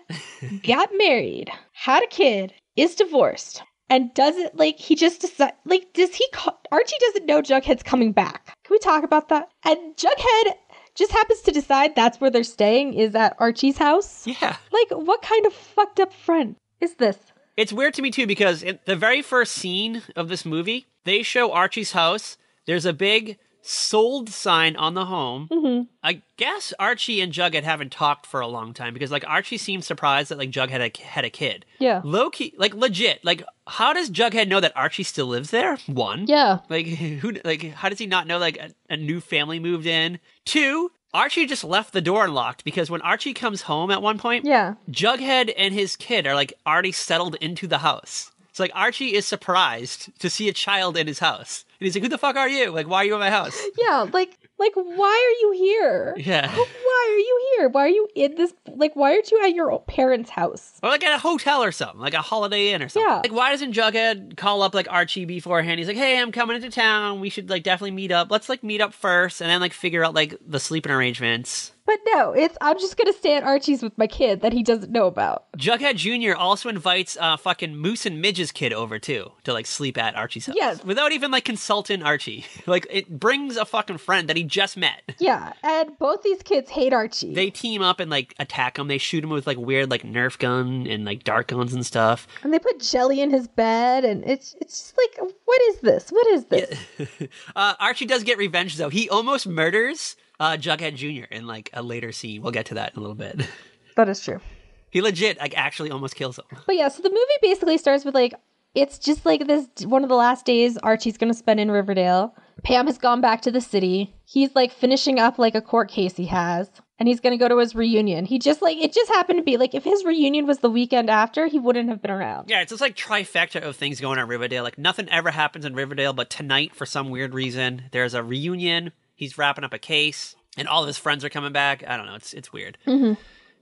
got married, had a kid, is divorced, and does it like he just decide like does he call Archie doesn't know Jughead's coming back. Can we talk about that? And Jughead just happens to decide that's where they're staying is at Archie's house. Yeah. Like, what kind of fucked up friend is this? It's weird to me too because in the very first scene of this movie, they show Archie's house. There's a big sold sign on the home. Mm-hmm. I guess Archie and Jughead haven't talked for a long time because like Archie seems surprised that like Jughead had a, had a kid. Yeah. Low key, like legit, like how does Jughead know that Archie still lives there? One. Yeah. Like who? Like how does he not know? Like a, a new family moved in. Two. Archie just left the door unlocked because when Archie comes home at one point, Yeah. Jughead and his kid are like already settled into the house. It's like Archie is surprised to see a child in his house. And he's like, Who the fuck are you? Like, why are you in my house? Yeah. Like, like, why are you here? Yeah. Why are you here? Why are you in this? Like, why aren't you at your parents' house? Or like at a hotel or something, like a holiday inn or something. Yeah. Like, why doesn't Jughead call up like Archie beforehand? He's like, Hey, I'm coming into town. We should like definitely meet up. Let's like meet up first and then like figure out like the sleeping arrangements. But no, it's I'm just gonna stay at Archie's with my kid that he doesn't know about. Jughead Jr. also invites uh fucking Moose and Midge's kid over too to like sleep at Archie's house. Yes. Without even like consulting Archie. like it brings a fucking friend that he just met. Yeah, and both these kids hate Archie. They team up and like attack him. They shoot him with like weird like Nerf gun and like dart guns and stuff. and they put jelly in his bed, and it's it's just like, what is this? What is this? uh, Archie does get revenge though. He almost murders uh, Jughead Jr. in like a later scene. We'll get to that in a little bit. That is true. he legit like actually almost kills him. But yeah, so the movie basically starts with like it's just like this one of the last days Archie's gonna spend in Riverdale. Pam has gone back to the city. He's like finishing up like a court case he has. and he's gonna go to his reunion. He just like it just happened to be like if his reunion was the weekend after, he wouldn't have been around. Yeah, it's just like trifecta of things going on in Riverdale. Like nothing ever happens in Riverdale, but tonight, for some weird reason, there's a reunion. He's wrapping up a case, and all of his friends are coming back. I don't know. It's it's weird. Mm-hmm.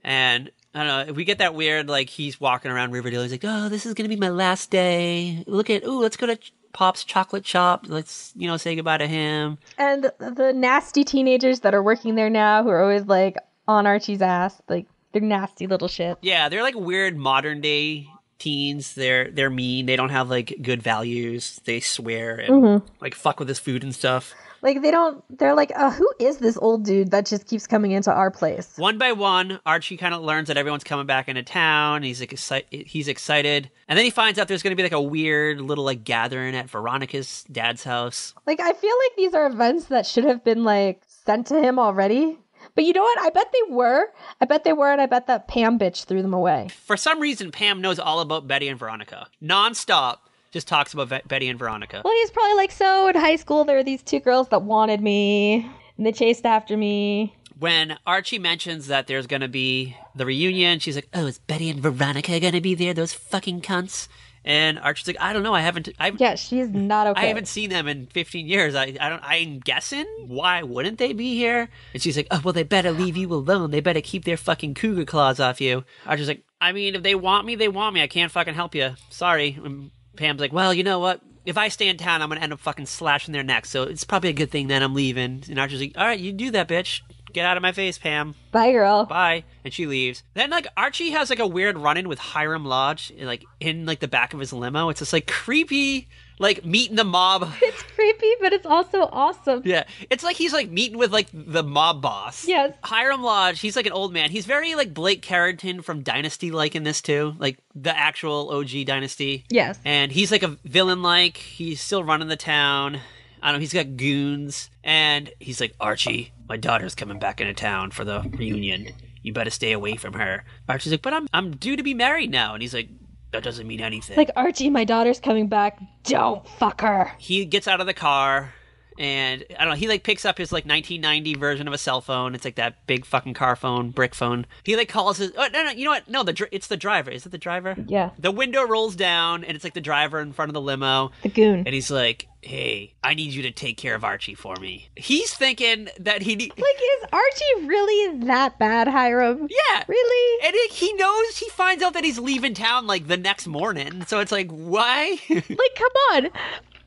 And I don't know. If we get that weird, like he's walking around Riverdale, he's like, "Oh, this is gonna be my last day. Look at, ooh, let's go to Pop's chocolate shop. Let's, you know, say goodbye to him." And the nasty teenagers that are working there now, who are always like on Archie's ass, like they're nasty little shit. Yeah, they're like weird modern day teens. They're they're mean. They don't have like good values. They swear and mm-hmm. like fuck with his food and stuff. Like they don't. They're like, uh, who is this old dude that just keeps coming into our place? One by one, Archie kind of learns that everyone's coming back into town. He's excited. he's excited, and then he finds out there's going to be like a weird little like gathering at Veronica's dad's house. Like I feel like these are events that should have been like sent to him already. But you know what? I bet they were. I bet they were, and I bet that Pam bitch threw them away. For some reason, Pam knows all about Betty and Veronica, nonstop. Just talks about Ve- Betty and Veronica. Well, he's probably like, so in high school there were these two girls that wanted me, and they chased after me. When Archie mentions that there's going to be the reunion, she's like, "Oh, is Betty and Veronica going to be there? Those fucking cunts." And Archie's like, "I don't know. I haven't. I Yeah, she's not okay. I haven't seen them in 15 years. I, I don't. I'm guessing. Why wouldn't they be here? And she's like, "Oh, well, they better leave you alone. They better keep their fucking cougar claws off you." Archie's like, "I mean, if they want me, they want me. I can't fucking help you. Sorry." And Pam's like, "Well, you know what? If I stay in town, I'm gonna end up fucking slashing their necks. So it's probably a good thing that I'm leaving." And Archie's like, "All right, you do that, bitch. Get out of my face, Pam. Bye, girl. Bye." And she leaves. Then like Archie has like a weird run-in with Hiram Lodge, like in like the back of his limo. It's just like creepy, like meeting the mob. It's creepy, but it's also awesome. Yeah, it's like he's like meeting with like the mob boss. Yes. Hiram Lodge. He's like an old man. He's very like Blake Carrington from Dynasty, like in this too, like the actual OG Dynasty. Yes. And he's like a villain. Like he's still running the town. I don't know. He's got goons, and he's like Archie. My daughter's coming back into town for the reunion. You better stay away from her. Archie's like, but I'm I'm due to be married now, and he's like, that doesn't mean anything. Like Archie, my daughter's coming back. Don't fuck her. he gets out of the car and I don't know, he like picks up his like 1990 version of a cell phone. It's like that big fucking car phone, brick phone. He like calls his Oh, no, no, you know what? No, the dr- it's the driver. Is it the driver? Yeah. The window rolls down and it's like the driver in front of the limo. The goon. And he's like, "Hey, I need you to take care of Archie for me." He's thinking that he need- Like, is Archie really that bad, Hiram? Yeah. Really? And it, he knows he finds out that he's leaving town like the next morning. So it's like, why? Like, come on.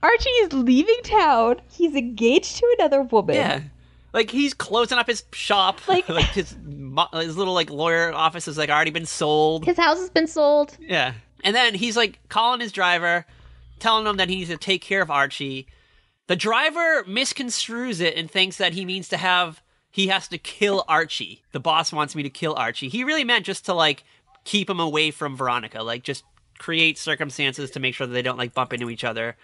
Archie is leaving town. He's engaged to another woman. Yeah. Like he's closing up his shop. Like- Like, his his little like lawyer office has like already been sold. His house has been sold. Yeah. And then he's like calling his driver, telling him that he needs to take care of Archie. The driver misconstrues it and thinks that he means to have he has to kill Archie. The boss wants me to kill Archie. He really meant just to like keep him away from Veronica, like just create circumstances to make sure that they don't like bump into each other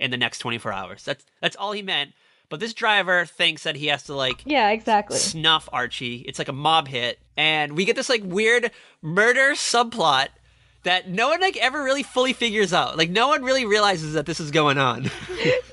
in the next 24 hours. That's that's all he meant. But this driver thinks that he has to like Yeah, exactly. snuff Archie. It's like a mob hit, and we get this like weird murder subplot that no one like ever really fully figures out. Like no one really realizes that this is going on.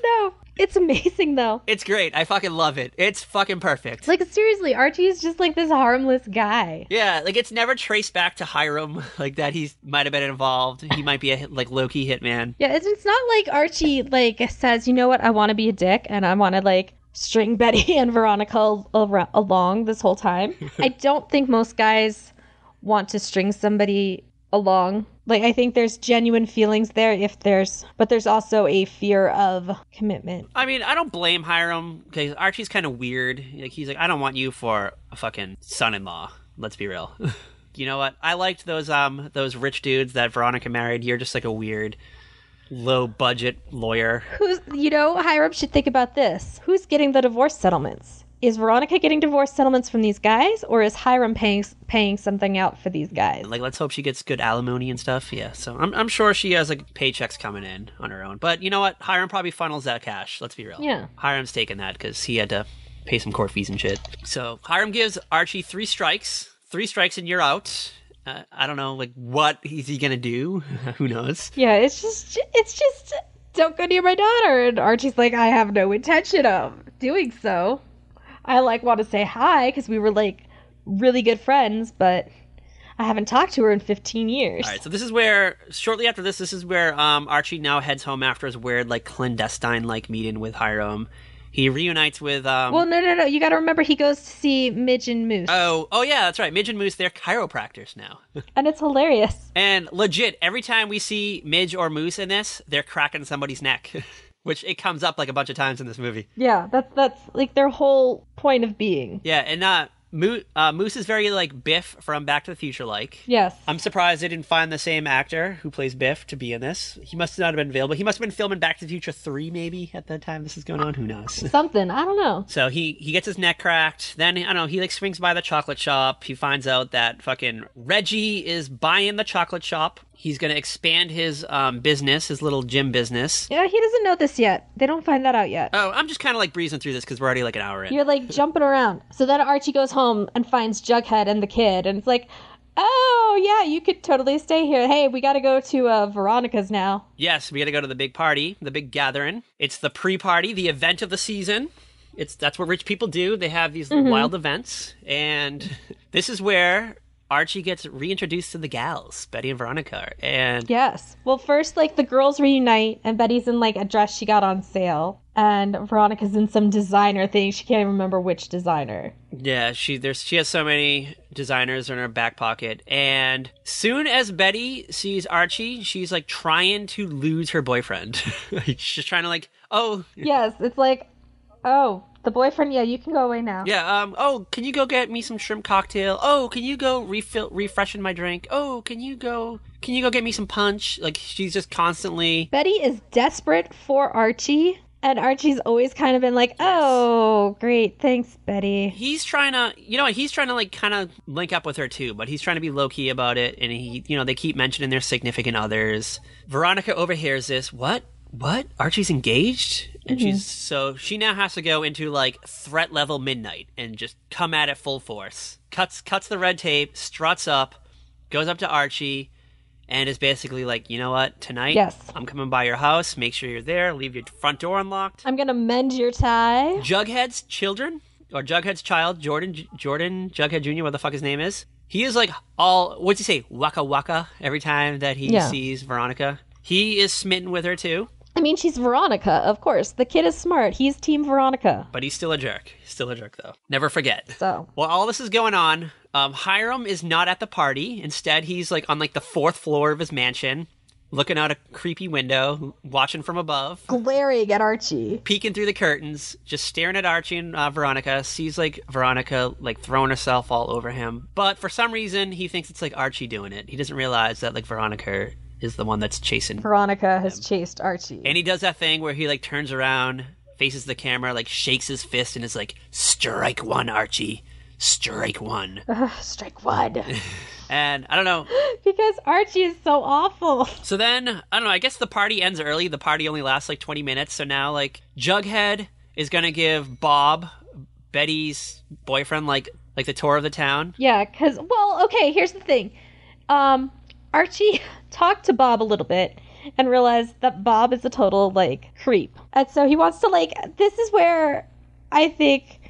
No, it's amazing though. it's great. I fucking love it. It's fucking perfect. Like seriously, Archie is just like this harmless guy. yeah, like it's never traced back to Hiram, like that he might have been involved. He might be a like low key hitman. Yeah, it's, it's not like Archie like says, you know what, I want to be a dick and I want to like string Betty and Veronica al- al- along this whole time. I don't think most guys want to string somebody along. Like I think there's genuine feelings there if there's but there's also a fear of commitment. I mean, I don't blame Hiram because Archie's kind of weird. Like he's like, I don't want you for a fucking son-in-law. Let's be real. you know what? I liked those um those rich dudes that Veronica married. You're just like a weird, low budget lawyer. Who's you know, Hiram should think about this. Who's getting the divorce settlements? Is Veronica getting divorce settlements from these guys or is Hiram paying paying something out for these guys? Like, let's hope she gets good alimony and stuff. Yeah, so I'm I'm sure she has like paychecks coming in on her own. But you know what? Hiram probably funnels that cash. Let's be real. Yeah. Hiram's taking that because he had to pay some court fees and shit. So Hiram gives Archie three strikes. Three strikes and you're out. Uh, I don't know, like what is he gonna do? Who knows? Yeah, it's just it's just don't go near my daughter and Archie's like I have no intention of doing so. I like want to say hi cuz we were like really good friends, but I haven't talked to her in 15 years. All right, so this is where shortly after this, this is where um, Archie now heads home after his weird, like clandestine, like meeting with Hiram. He reunites with. Um, Well, no, no, no. You got to remember he goes to see Midge and Moose, oh, oh yeah, that's right. Midge and Moose, they're chiropractors now. and it's hilarious. and legit, every time we see Midge or Moose in this, they're cracking somebody's neck, which it comes up like a bunch of times in this movie. Yeah, that's that's like their whole point of being. Yeah, and uh, Mo- uh, Moose is very like Biff from Back to the Future, like. Yes. I'm surprised they didn't find the same actor who plays Biff to be in this. He must not have been available. He must have been filming Back to the Future 3 maybe at the time this is going on. Who knows? Something. I don't know. So he he gets his neck cracked. Then I don't know. He like swings by the chocolate shop. He finds out that fucking Reggie is buying the chocolate shop. He's gonna expand his um, business, his little gym business. Yeah, he doesn't know this yet. They don't find that out yet. Oh, I'm just kind of like breezing through this because we're already like an hour in. You're like jumping around. So then Archie goes home and finds Jughead and the kid, and it's like, oh yeah, you could totally stay here. Hey, we got to go to uh, Veronica's now. Yes, we got to go to the big party, the big gathering. It's the pre-party, the event of the season. It's that's what rich people do. They have these wild events, and this is where Archie gets reintroduced to the gals, Betty and Veronica, and Yes. Well, first, like the girls reunite, and Betty's in like a dress she got on sale, and Veronica's in some designer thing. She can't even remember which designer. yeah, she there's she has so many designers in her back pocket, and soon as Betty sees Archie, she's like trying to lose her boyfriend. She's trying to like, oh Yes, it's like, oh, the boyfriend. Yeah, you can go away now. Yeah. Um. Oh, can you go get me some shrimp cocktail? Oh, can you go refill, refreshen my drink? Oh, can you go? Can you go get me some punch? Like she's just constantly. Betty is desperate for Archie, and Archie's always kind of been like, oh, great, thanks, Betty. He's trying to, you know, he's trying to like kind of link up with her too, but he's trying to be low key about it. And he, you know, they keep mentioning their significant others. Veronica overhears this. What? What? Archie's engaged? And she's mm-hmm. so she now has to go into like threat level midnight and just come at it full force. Cuts cuts the red tape, struts up, goes up to Archie, and is basically like, you know what, tonight Yes. I'm coming by your house, make sure you're there, leave your front door unlocked. I'm gonna mend your tie. Jughead's children or Jughead's child, Jordan Jordan Jughead Jr. What the fuck his name is? He is like all what's he say? Waka waka every time that he Yeah. sees Veronica. He is smitten with her too, I mean, she's Veronica, of course. The kid is smart. He's Team Veronica. but he's still a jerk. He's still a jerk though. Never forget. So, While all this is going on, um, Hiram is not at the party. Instead, he's like on like the fourth floor of his mansion, looking out a creepy window, watching from above. glaring at Archie. peeking through the curtains, just staring at Archie and uh, Veronica. Sees like Veronica like throwing herself all over him, but for some reason he thinks it's like Archie doing it. He doesn't realize that like Veronica is the one that's chasing. Veronica has chased Archie. And he does that thing where he like turns around, faces the camera, like shakes his fist, and is like, "Strike one, Archie." Strike one. Ugh, strike one. And I don't know. because Archie is so awful. So then, I don't know, I guess the party ends early. The party only lasts like 20 minutes. So now, like, Jughead is going to give Bob, Betty's boyfriend, like, like the tour of the town. Yeah, because, well, okay, here's the thing. Um, Archie talked to Bob a little bit and realized that Bob is a total, like, creep. And so he wants to, like, this is where I think,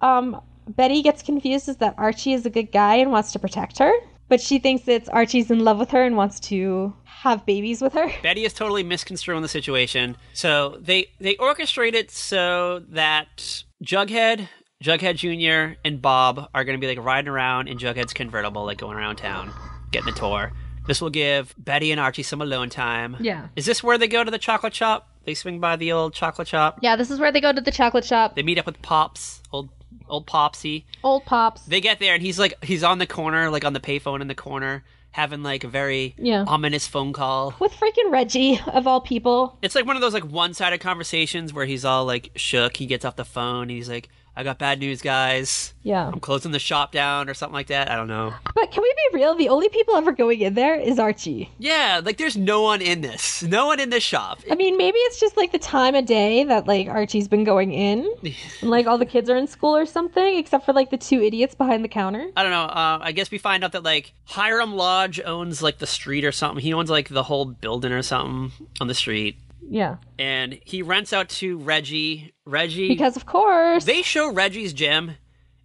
um, Betty gets confused is that Archie is a good guy and wants to protect her. But she thinks it's Archie's in love with her and wants to have babies with her. Betty is totally misconstruing the situation. So they they orchestrate it so that Jughead, Jughead Jr. and Bob are going to be like riding around in Jughead's convertible, like going around town, getting the tour. This will give Betty and Archie some alone time. Yeah. Is this where they go to the chocolate shop? They swing by the old chocolate shop. Yeah, this is where they go to the chocolate shop. They meet up with Pops, old old Popsy. Old Pops. They get there and he's like he's on the corner, like on the payphone in the corner, having like a very Yeah. ominous phone call. with freaking Reggie, of all people. It's like one of those like one-sided conversations where he's all like shook. He gets off the phone. And he's like, "I got bad news, guys. Yeah. I'm closing the shop down or something like that. I don't know." But can we be real? The only people ever going in there is Archie. Yeah, like there's no one in this. No one in this shop. I mean, maybe it's just like the time of day that like Archie's been going in, and like all the kids are in school or something, except for like the two idiots behind the counter. I don't know. Uh, I guess we find out that like Hiram Lodge owns like the street or something. He owns like the whole building or something on the street, Yeah, and he rents out to Reggie. Reggie because of course. they show Reggie's gym,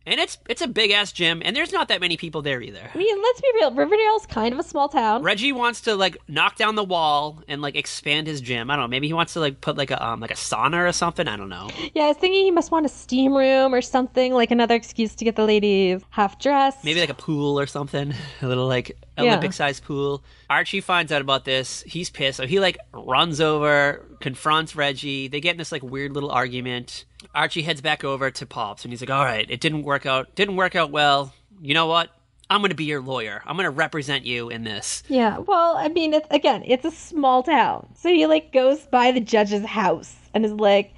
and it's it's a big ass gym, and there's not that many people there either. I mean, let's be real. Riverdale's kind of a small town. Reggie wants to like knock down the wall and like expand his gym. I don't know. Maybe he wants to like put like a um like a sauna or something. I don't know. Yeah, I was thinking he must want a steam room or something, like another excuse to get the ladies half dressed. Maybe like a pool or something. A little like Olympic sized pool. Archie finds out about this. He's pissed. So he like runs over, confronts Reggie. They get in this like weird little argument. Archie heads back over to Pops and he's like, "All right, it didn't work out. Didn't work out well. You know what? I'm going to be your lawyer. I'm going to represent you in this." Yeah, well, I mean, it's, again, it's a small town. So he, like, goes by the judge's house and is like,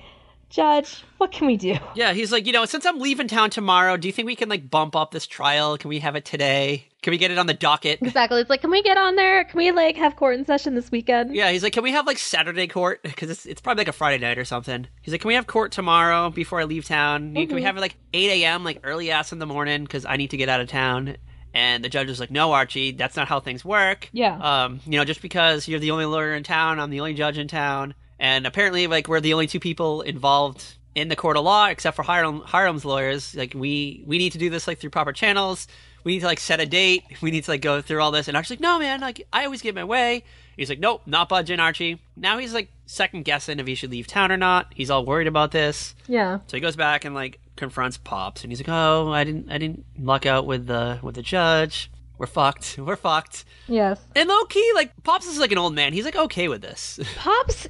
Judge, what can we do? Yeah, he's like, you know, since I'm leaving town tomorrow, do you think we can like bump up this trial? Can we have it today? Can we get it on the docket? Exactly. It's like, can we get on there? Can we, like, have court in session this weekend? Yeah, he's like, can we have like Saturday court? Because it's, it's probably like a Friday night or something. He's like, can we have court tomorrow before I leave town? Can we have it like 8 a.m., like early ass in the morning? Because I need to get out of town. And the judge was like, no, Archie, that's not how things work. Yeah. Um, you know, just because you're the only lawyer in town, I'm the only judge in town. And apparently, like, we're the only two people involved in the court of law, except for Hiram, Hiram's lawyers. Like, we, we need to do this, like, through proper channels. We need to, like, set a date. We need to, like, go through all this. And Archie's like, no, man, like, I always get my way. He's like, nope, not budging, Archie. Now he's, like, second guessing if he should leave town or not. He's all worried about this. Yeah. So he goes back and, like, confronts Pops. And he's like, oh, I didn't, I didn't luck out with the, with the judge. We're fucked. We're fucked. Yes. And low key, like Pops is like an old man. He's like okay with this. Pops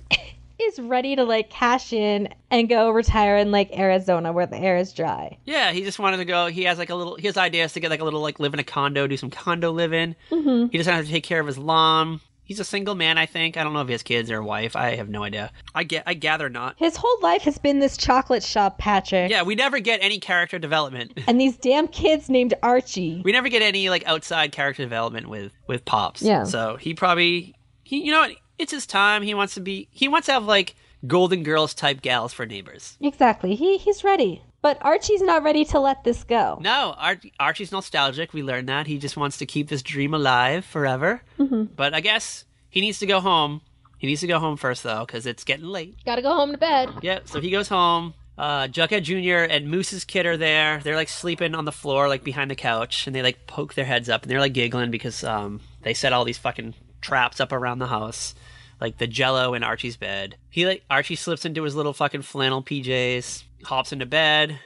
is ready to, like, cash in and go retire in, like, Arizona where the air is dry. yeah, he just wanted to go. He has like a little. His idea is to get like a little like live in a condo, do some condo living. Mm-hmm. He doesn't have to take care of his lawn. He's a single man, I think. I don't know if he has kids or a wife. I have no idea. I get. I gather not. His whole life has been this chocolate shop, Patrick. Yeah, we never get any character development. And these damn kids named Archie. we never get any like outside character development with with Pops. Yeah. So he probably he you know what? It's his time. He wants to be. He wants to have like Golden Girls type gals for neighbors. Exactly. He he's ready. But Archie's not ready to let this go. No, Ar- Archie's nostalgic. We learned that. He just wants to keep this dream alive forever. Mm-hmm. But I guess he needs to go home. He needs to go home first, though, because it's getting late. Gotta go home to bed. Yeah, so he goes home. Uh, Jughead Jr. and Moose's kid are there. They're like sleeping on the floor, like behind the couch, and they like poke their heads up and they're like giggling because um, they set all these fucking traps up around the house, like the Jello in Archie's bed. He like Archie slips into his little fucking flannel PJs, hops into bed.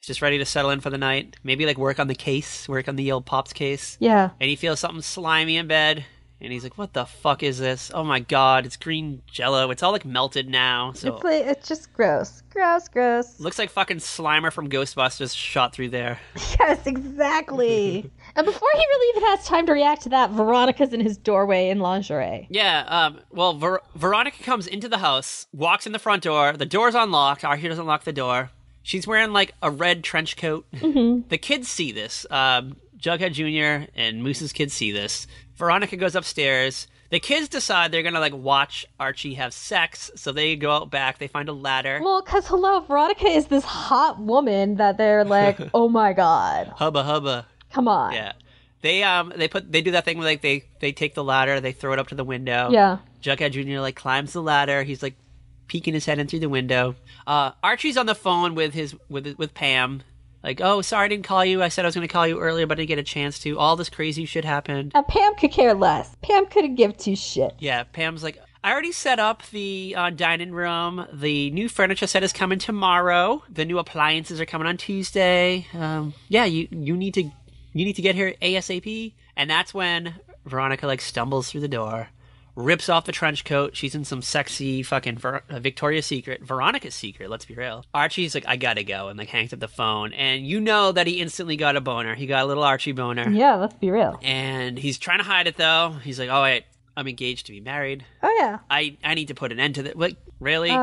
He's just ready to settle in for the night. Maybe like work on the case, work on the old pops case. Yeah. And he feels something slimy in bed. And he's like, "What the fuck is this? Oh my god, it's green Jello. It's all like melted now." So It's like it's just gross. Gross, gross. Looks like fucking Slimer from Ghostbusters shot through there. Yes, exactly. and before he really even has time to react to that, Veronica's in his doorway in lingerie. Yeah, um, well, Ver- Veronica comes into the house, walks in the front door. The door's unlocked. Archie doesn't lock the door. She's wearing like a red trench coat. Mm-hmm. The kids see this. Um, Jughead Jr. and Moose's kids see this. Veronica goes upstairs. The kids decide they're gonna like watch Archie have sex, so they go out back. They find a ladder. Well, because hello, Veronica is this hot woman that they're like, oh my god, Hubba hubba. Come on. Yeah. They um they put they do that thing where like they they take the ladder, they throw it up to the window. Yeah. Jughead Jr. like climbs the ladder. He's like peeking his head in through the window. Uh, Archie's on the phone with his with with Pam. Like, oh, sorry, I didn't call you. I said I was going to call you earlier, but I didn't get a chance to. All this crazy shit happened. And Pam could care less. Pam couldn't give two shit. Yeah, Pam's like, I already set up the uh, dining room. The new furniture set is coming tomorrow. The new appliances are coming on Tuesday. Um, yeah, you you need to you need to get here asap. And that's when Veronica like stumbles through the door, rips off the trench coat. She's in some sexy fucking Ver- uh, Victoria's Secret, Veronica's Secret. Let's be real. Archie's like, I gotta go, and like hangs up the phone. And you know that he instantly got a boner. He got a little Archie boner. Yeah, let's be real. And he's trying to hide it though. He's like, oh wait, I'm engaged to be married. Oh yeah. I I need to put an end to that. Like, really? Oh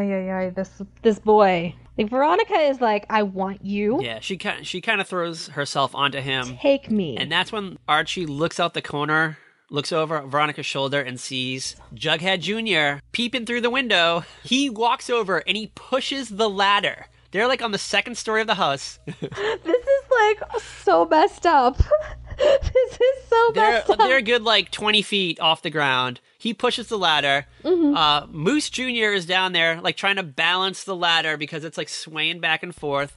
yeah, yeah. This this boy. Like Veronica is like, I want you. yeah, she kind she kind of throws herself onto him, Take me. and that's when Archie looks out the corner, looks over Veronica's shoulder, and sees Jughead Jr. peeping through the window. He walks over and he pushes the ladder. They're like on the second story of the house. this is like so messed up. this is so They're they're a good like twenty feet off the ground. He pushes the ladder. Mm-hmm. Uh, Moose Jr. is down there, like trying to balance the ladder because it's like swaying back and forth.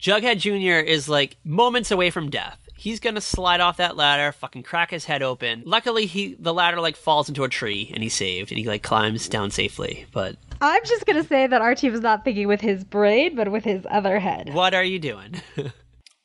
Jughead Jr. is like moments away from death. He's gonna slide off that ladder, fucking crack his head open. Luckily, he the ladder like falls into a tree and he's saved, and he like climbs down safely. But I'm just gonna say that Archie was not thinking with his brain, but with his other head. what are you doing?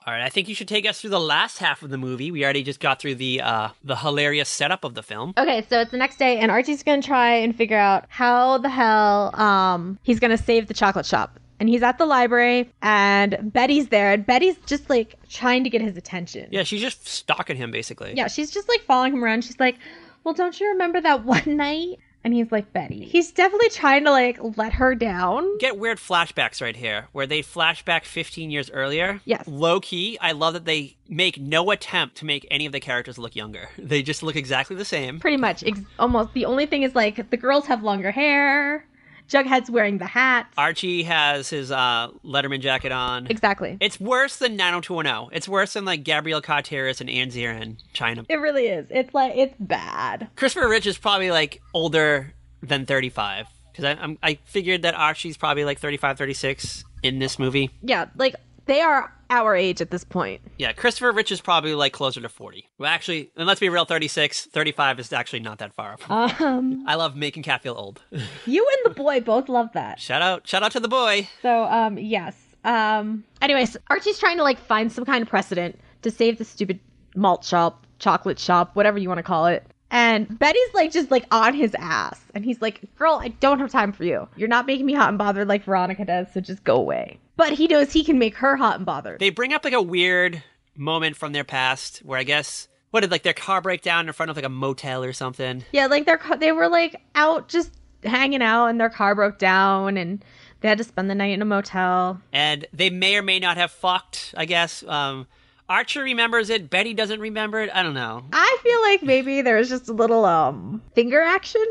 All right, I think you should take us through the last half of the movie. We already just got through the uh, the hilarious setup of the film. Okay, so it's the next day, and Archie's gonna try and figure out how the hell um he's gonna save the chocolate shop. And he's at the library, and Betty's there, and Betty's just like trying to get his attention. Yeah, she's just stalking him basically. Yeah, she's just like following him around. She's like, Well, don't you remember that one night? And he's like, Betty. He's definitely trying to like let her down. Get weird flashbacks right here, where they flashback 15 years earlier. Yes. Low key, I love that they make no attempt to make any of the characters look younger. They just look exactly the same. Pretty much, ex- almost. The only thing is like the girls have longer hair. Jughead's wearing the hat. Archie has his uh, Letterman jacket on. Exactly. It's worse than 90210. It's worse than like Gabrielle Carteris and Ian Ziering, China. It really is. It's like it's bad. Christopher Rich is probably like older than 35 because I, I'm, I figured that Archie's probably like 35, 36 in this movie. Yeah, like they are our age at this point. Yeah, Christopher Rich is probably like closer to 40. Well, actually, and let's be real, 36, 35 is actually not that far. From. Um, I love making Kat feel old. you and the boy both love that. shout out, shout out to the boy. So, um, yes. Um, anyways, Archie's trying to like find some kind of precedent to save the stupid malt shop, chocolate shop, whatever you want to call it. And Betty's like just like on his ass. And he's like, Girl, I don't have time for you. You're not making me hot and bothered like Veronica does, so just go away. But he knows he can make her hot and bothered. They bring up like a weird moment from their past where I guess what did like their car break down in front of like a motel or something. yeah, like their ca- they were like out just hanging out and their car broke down and they had to spend the night in a motel. and they may or may not have fucked. I guess um, Archer remembers it. Betty doesn't remember it. I don't know. I feel like maybe there was just a little um finger action,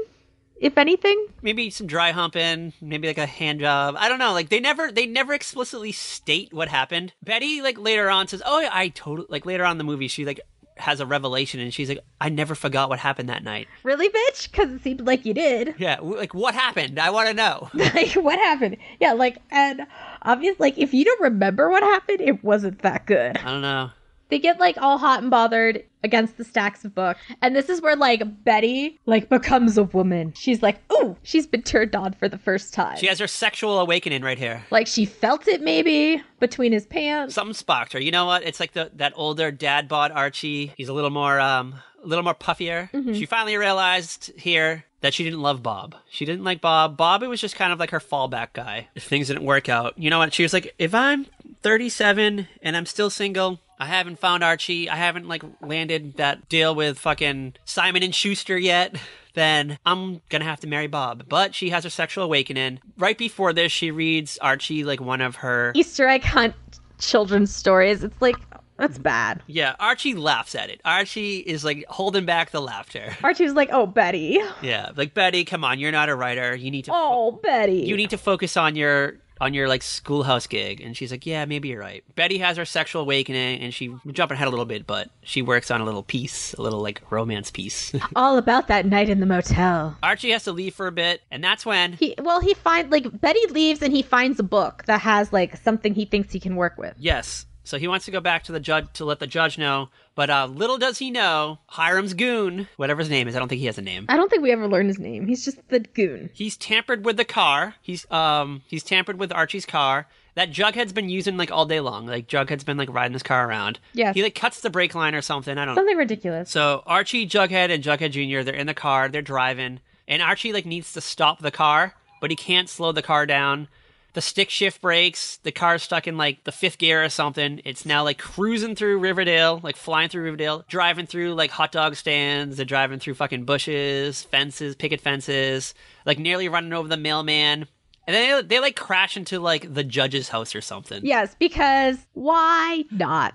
if anything. Maybe some dry humping. Maybe like a hand job. I don't know. Like they never they never explicitly state what happened. Betty like later on says, "Oh, I totally like later on in the movie she like." Has a revelation and she's like i never forgot what happened that night Really, bitch? Because it seemed like you did. yeah like what happened i want to know like, what happened? Yeah, like, and obviously, like, if you don't remember what happened, it wasn't that good. i don't know They get like all hot and bothered against the stacks of books, and this is where like Betty like becomes a woman. She's like, ooh, she's been turned on for the first time. she has her sexual awakening right here. Like she felt it maybe between his pants. something sparked her. You know what? It's like the that older dad bod archie. He's a little more um a little more puffier. She finally realized here that she didn't love bob. She didn't like bob. Bob it was just kind of like her fallback guy. If things didn't work out. You know what? She was like if i'm 37 and i'm still single I haven't found Archie. I haven't like landed that deal with fucking Simon and Schuster yet. Then I'm gonna have to marry Bob. But she has her sexual awakening. Right before this, she reads Archie like one of her Easter egg hunt children's stories. It's like that's bad. Yeah, Archie laughs at it. Archie is like holding back the laughter. Archie was like, "Oh, Betty. Yeah, like Betty, come on, you're not a writer. You need to Oh, Betty. you need to focus on your on your like schoolhouse gig." And she's like, "Yeah, maybe you're right." Betty has her sexual awakening, and she jumping ahead a little bit, but she works on a little piece, a little like romance piece. all about that night in the motel." Archie has to leave for a bit, and that's when He well, he find like Betty leaves and he finds a book that has like something he thinks he can work with. yes. So he wants to go back to the judge to let the judge know, but uh, little does he know, Hiram's goon, whatever his name is, I don't think he has a name. I don't think we ever learned his name. He's just the goon. He's tampered with the car. He's um he's tampered with Archie's car. That Jughead's been using like all day long. Like Jughead's been like riding this car around. Yeah. He like cuts the brake line or something. I don't know. Something ridiculous. So Archie, Jughead, and Jughead Jr. They're in the car. They're driving, and Archie like needs to stop the car, but he can't slow the car down. The stick shift breaks. The car's stuck in like the fifth gear or something. It's now like cruising through Riverdale, like flying through Riverdale, driving through like hot dog stands. They're driving through fucking bushes, fences, picket fences, like nearly running over the mailman. And then they, they like crash into like the judge's house or something. Yes, because why not?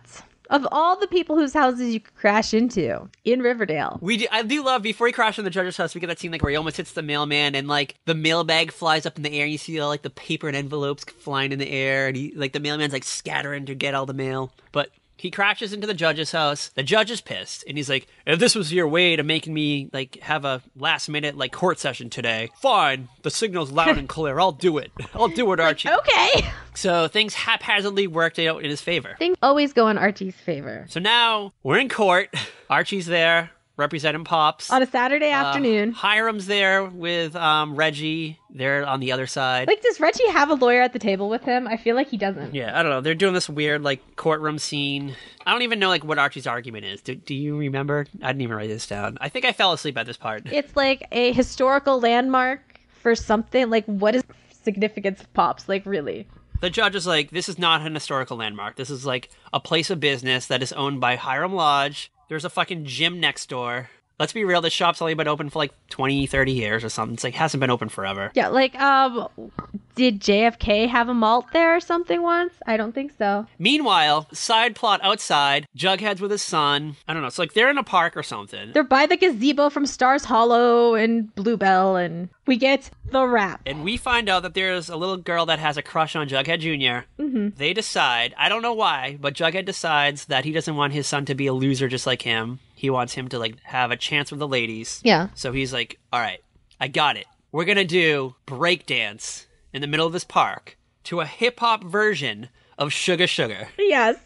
Of all the people whose houses you could crash into in Riverdale. We do, I do love before he crashes in the judge's house. We get that scene like where he almost hits the mailman, and like the mailbag flies up in the air, and you see all like the paper and envelopes flying in the air, and he like the mailman's like scattering to get all the mail. But He crashes into the judge's house. The judge is pissed, and he's like, "If this was your way to making me like have a last minute like court session today, fine. The signal's loud and clear. I'll do it. I'll do it, Archie." Okay. So things haphazardly worked out in his favor. Things always go in Archie's favor. So now we're in court. Archie's there representing Pops. On a Saturday Uh, afternoon. Hiram's there with um, Reggie. They're on the other side. Like, does Reggie have a lawyer at the table with him? I feel like he doesn't. yeah, I don't know. They're doing this weird like courtroom scene. I don't even know like what Archie's argument is. Do, do you remember? I didn't even write this down. I think I fell asleep at this part. It's like a historical landmark for something. Like, what is significance of Pops? Like, really? The judge is like, this is not an historical landmark. This is like a place of business that is owned by Hiram Lodge. There's a fucking gym next door. Let's be real, this shop's only been open for like 20, 30 years or something. It's like hasn't been open forever. Yeah, like, um, did JFK have a malt there or something once? I don't think so. Meanwhile, side plot outside, Jughead's with his son. I don't know. It's like they're in a park or something. They're by the gazebo from Stars Hollow and Bluebell, and we get the rap. And we find out that there's a little girl that has a crush on Jughead junior Mm-hmm. They decide, I don't know why, but Jughead decides that he doesn't want his son to be a loser just like him. He wants him to like have a chance with the ladies. Yeah. So he's like, "All right, I got it. We're going to do breakdance in the middle of this park to a hip hop version of Sugar Sugar." Yes.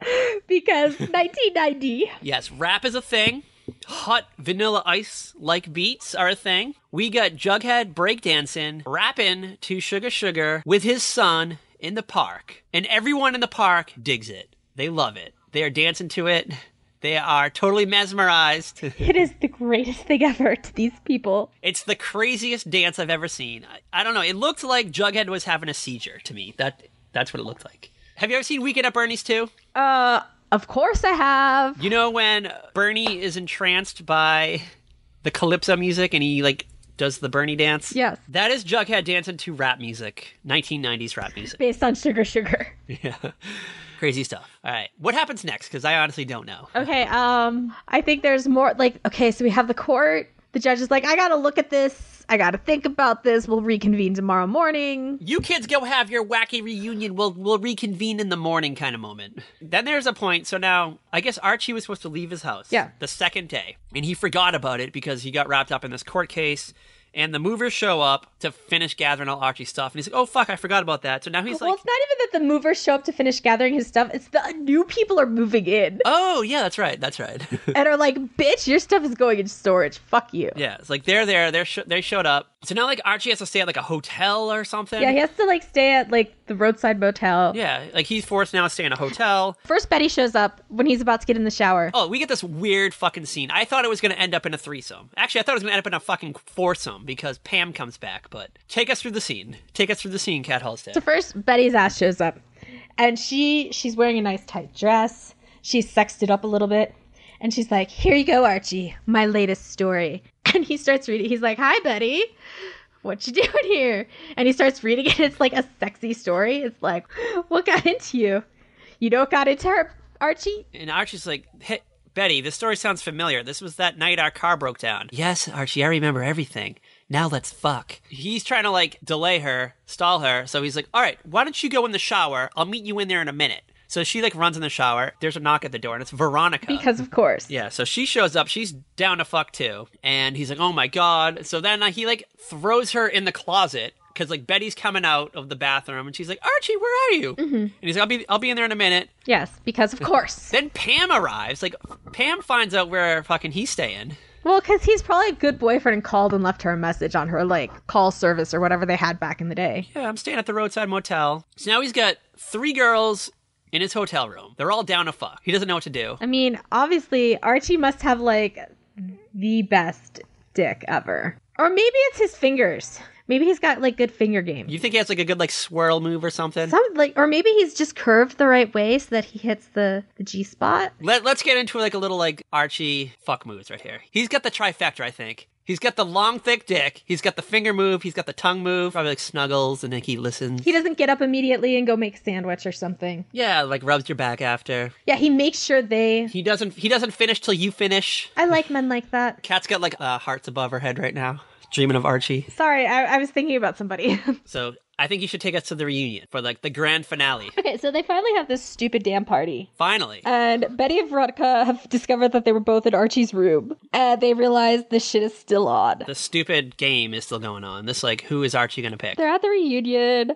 Because 1990. Yes, rap is a thing. Hot vanilla ice like beats are a thing. We got Jughead breakdancing, rapping to Sugar Sugar with his son in the park. And everyone in the park digs it. They love it. They are dancing to it. They are totally mesmerized. It is the greatest thing ever to these people. it's the craziest dance I've ever seen. I, I don't know. It looked like Jughead was having a seizure to me. That that's what it looked like. Have you ever seen Weekend at Bernie's too? Uh, of course I have. You know when Bernie is entranced by the calypso music and he like does the Bernie dance? Yes. That is Jughead dancing to rap music, 1990s rap music. Based on Sugar Sugar. yeah. Crazy stuff. All right. What happens next? Because I honestly don't know. Okay, um, I think there's more, like, okay, so we have the court. The judge is like, I gotta look at this. I gotta think about this. We'll reconvene tomorrow morning. You kids go have your wacky reunion. We'll we'll reconvene in the morning kind of moment. Then there's a point. So now I guess Archie was supposed to leave his house. Yeah. The second day, and he forgot about it because he got wrapped up in this court case. And the movers show up to finish gathering all Archie's stuff, and he's like, "Oh fuck, I forgot about that." So now he's well, like, it's not even that the movers show up to finish gathering his stuff. It's the new people are moving in "Oh yeah, that's right, that's right." and are like, bitch, your stuff is going in storage. Fuck you. yeah, it's like they're there. They're sh- they showed up. So now like Archie has to stay at like a hotel or something. Yeah, he has to like stay at like the roadside motel. Yeah, like he's forced now to stay in a hotel. First, Betty shows up when he's about to get in the shower. Oh, we get this weird fucking scene. I thought it was going to end up in a threesome. Actually, I thought it was going to end up in a fucking foursome because Pam comes back. But take us through the scene. Take us through the scene, Kat Halstead. So first, Betty's ass shows up, and she she's wearing a nice tight dress. She's sexed it up a little bit, and she's like, "Here you go, Archie, my latest story." And he starts reading. He's like, "Hi, Betty, what you doing here?" And he starts reading it. It's like a sexy story. It's like, "What got into you? You know what got into her, Archie?" And Archie's like, hey, Betty, this story sounds familiar. This was that night our car broke down. Yes, Archie, I remember everything. Now let's fuck. He's trying to like delay her, stall her. So he's like, all right, why don't you go in the shower? I'll meet you in there in a minute. So she like runs in the shower. There's a knock at the door, and it's Veronica. Because of course. Yeah, so she shows up. She's down to fuck too, and he's like, "Oh my god!" So then uh, he like throws her in the closet because like Betty's coming out of the bathroom, and she's like, "Archie, where are you?" Mm-hmm. And he's like, "I'll be, I'll be in there in a minute." Yes, because of course. Then Pam arrives. Like Pam finds out where fucking he's staying. Well, because he's probably a good boyfriend and called and left her a message on her like call service or whatever they had back in the day. Yeah, I'm staying at the roadside motel. So now he's got three girls in his hotel room. They're all down to fuck. He doesn't know what to do. I mean, obviously, Archie must have like the best dick ever. Or maybe it's his fingers. Maybe he's got like good finger game. You think he has like a good like swirl move or something? Some like, or maybe he's just curved the right way so that he hits the the G spot. Let, let's get into like a little like Archie fuck moves right here. He's got the trifecta, I think. He's got the long, thick dick. He's got the finger move. He's got the tongue move. Probably like snuggles and then he listens. He doesn't get up immediately and go make a sandwich or something. yeah, like rubs your back after. Yeah, he makes sure they. He doesn't. He doesn't finish till you finish. I like men like that. Kat's got like uh, hearts above her head right now, dreaming of Archie. Sorry, I, I was thinking about somebody. So I think you should take us to the reunion for like the grand finale. Okay, so they finally have this stupid damn party. Finally. And Betty and Veronica have discovered that they were both in Archie's room. And they realize this shit is still on. the stupid game is still going on. This like who is Archie gonna pick? They're at the reunion.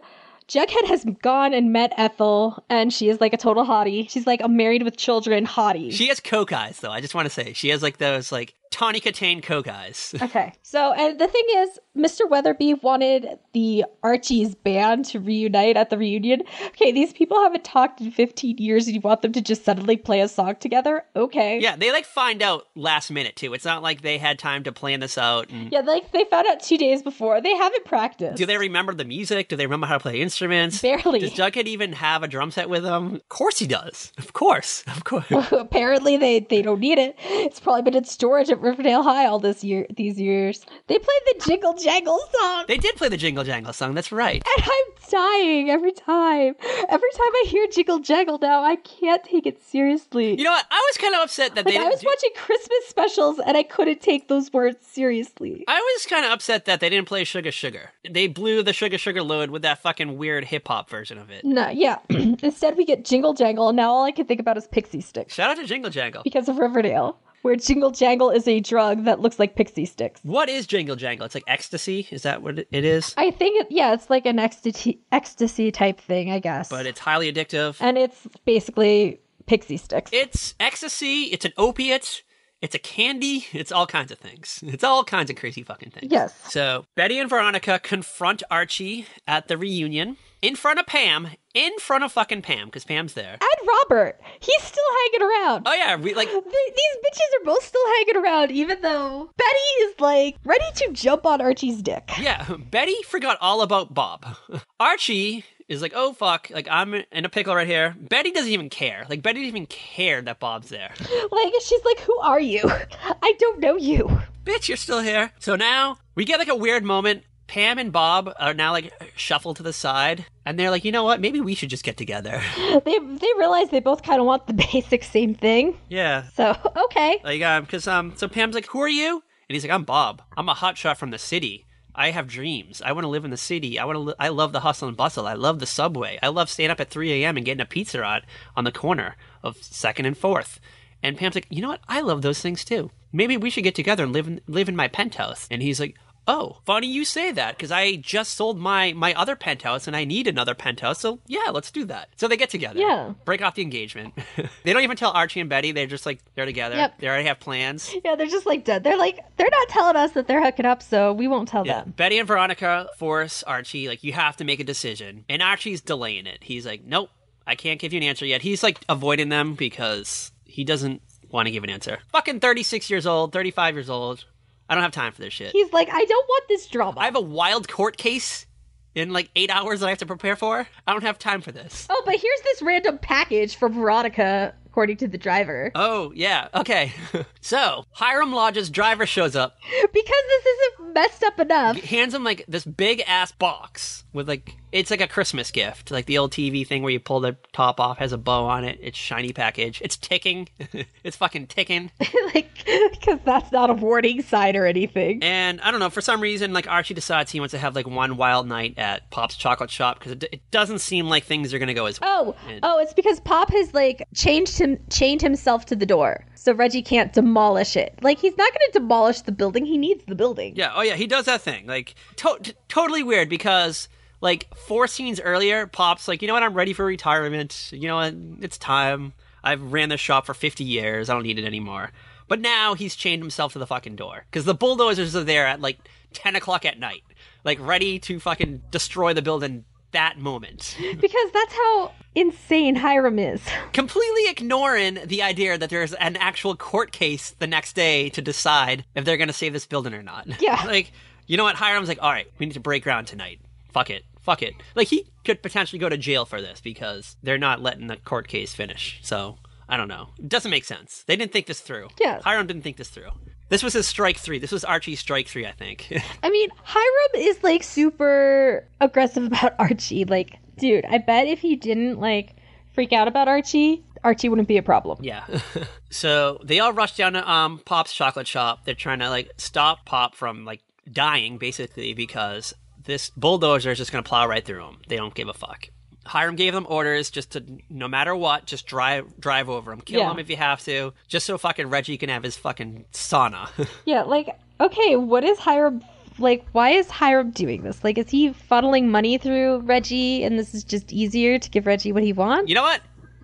Jughead has gone and met Ethel, and she is like a total hottie. She's like a married with children hottie. She has coke eyes though. I just want to say she has like those like Tawny Kitaen eyes. Okay. So, and the thing is, Mr. Weatherby wanted the Archie's band to reunite at the reunion. Okay, these people haven't talked in 15 years and you want them to just suddenly play a song together? Okay. yeah, they like find out last minute too. It's not like they had time to plan this out. And Yeah, like they found out two days before. They haven't practiced. do they remember the music? Do they remember how to play instruments? Barely. Does Jughead even have a drum set with him? Of course he does. Of course. Of course. Apparently, they they don't need it. It's probably been in storage at Riverdale High all this year. These years, they played the Jingle Jangle song, they did play the Jingle Jangle song. That's right. and I'm dying every time. Every time I hear Jingle Jangle now, I can't take it seriously. You know what? I was kind of upset that Like they I was do- watching Christmas specials and I couldn't take those words seriously. I was kind of upset that they didn't play Sugar Sugar. They blew the Sugar Sugar load with that fucking weird hip hop version of it. No, yeah. Instead, we get Jingle Jangle, and now all I can think about is Pixy Stix Shout out to Jingle Jangle. because of Riverdale, where Jingle Jangle is a drug that looks like Pixy Stix. What is Jingle Jangle? It's like ecstasy. Is that what it is? I think, it, yeah, it's like an ecstasy, ecstasy type thing, I guess. But it's highly addictive. and it's basically Pixy Stix. It's ecstasy. It's an opiate. It's a candy. It's all kinds of things. It's all kinds of crazy fucking things. yes. So Betty and Veronica confront Archie at the reunion in front of Pam, in front of fucking Pam, because Pam's there. And Robert, he's still hanging around. Oh yeah, we like Th- These bitches are both still hanging around, even though Betty is like ready to jump on Archie's dick. Yeah, Betty forgot all about Bob. Archie is like, oh fuck, like I'm in a pickle right here. Betty doesn't even care. Like Betty didn't even care that Bob's there. Like, she's like, Who are you? I don't know you. Bitch, you're still here. So now we get like a weird moment. Pam and Bob are now like shuffled to the side, and they're like, you know what? Maybe we should just get together. They, they realize they both kind of want the basic same thing. yeah. So, okay. Like, um, cause um, so Pam's like, who are you? And he's like, I'm Bob. I'm a hotshot from the city. I have dreams. I want to live in the city. I want to. Li- I love the hustle and bustle. I love the subway. I love staying up at 3 a.m. and getting a pizza on on the corner of Second and Fourth. And Pam's like, you know what? I love those things too. Maybe we should get together and live in, live in my penthouse. And he's like, oh, funny you say that because I just sold my my other penthouse and I need another penthouse. So yeah, let's do that. So they get together. Yeah. Break off the engagement. they don't even tell Archie and Betty. They're just like they're together. Yep. They already have plans. Yeah, they're just like dead. They're like, they're not telling us that they're hooking up, so we won't tell Yeah. them. Betty and Veronica force Archie, like, you have to make a decision. And Archie's delaying it. He's like, nope, I can't give you an answer yet. He's like avoiding them because he doesn't want to give an answer. Fucking 36 years old, 35 years old. I don't have time for this shit. He's like, I don't want this drama. I have a wild court case in like eight hours that I have to prepare for. I don't have time for this. oh, but here's this random package from Veronica, according to the driver. Oh, yeah, okay. so, Hiram Lodge's driver shows up, Because this isn't messed up enough. hands him like this big ass box with like it's like a Christmas gift, like the old TV thing where you pull the top off, has a bow on it. It's shiny package. It's ticking. it's fucking ticking. like, because that's not a warning sign or anything. And I don't know, for some reason, like Archie decides he wants to have like one wild night at Pop's Chocolate Shop because it, it doesn't seem like things are gonna go as well. Oh, And- oh, it's because Pop has like changed him, chained himself to the door, so Reggie can't demolish it. Like he's not going to demolish the building; he needs the building. Yeah, oh yeah, he does that thing. Like to- t- totally weird because like four scenes earlier, Pop's like, you know what, I'm ready for retirement. You know what, it's time. I've ran this shop for 50 years. I don't need it anymore. But now he's chained himself to the fucking door because the bulldozers are there at like 10 o'clock at night, like ready to fucking destroy the building that moment. Because that's how insane Hiram is. Completely ignoring the idea that there's an actual court case the next day to decide if they're going to save this building or not. Yeah. like, you know what? Hiram's like, all right, we need to break ground tonight. Fuck it. Fuck it. Like, he could potentially go to jail for this because they're not letting the court case finish. So, I don't know. It doesn't make sense. They didn't think this through. Yeah. Hiram didn't think this through. This was his strike three. This was Archie's strike three, I think. I mean, Hiram is like super aggressive about Archie. Like, dude, I bet if he didn't like freak out about Archie, Archie wouldn't be a problem. Yeah. so they all rush down to um Pop's chocolate shop. They're trying to like stop Pop from like dying basically because this bulldozer is just going to plow right through them. They don't give a fuck. Hiram gave them orders just to, no matter what, just drive drive over them, kill Yeah. them if you have to, just so fucking Reggie can have his fucking sauna. Yeah, like, okay, what is Hiram like? Why is Hiram doing this? Like, is he funneling money through Reggie, and this is just easier to give Reggie what he wants? you know what?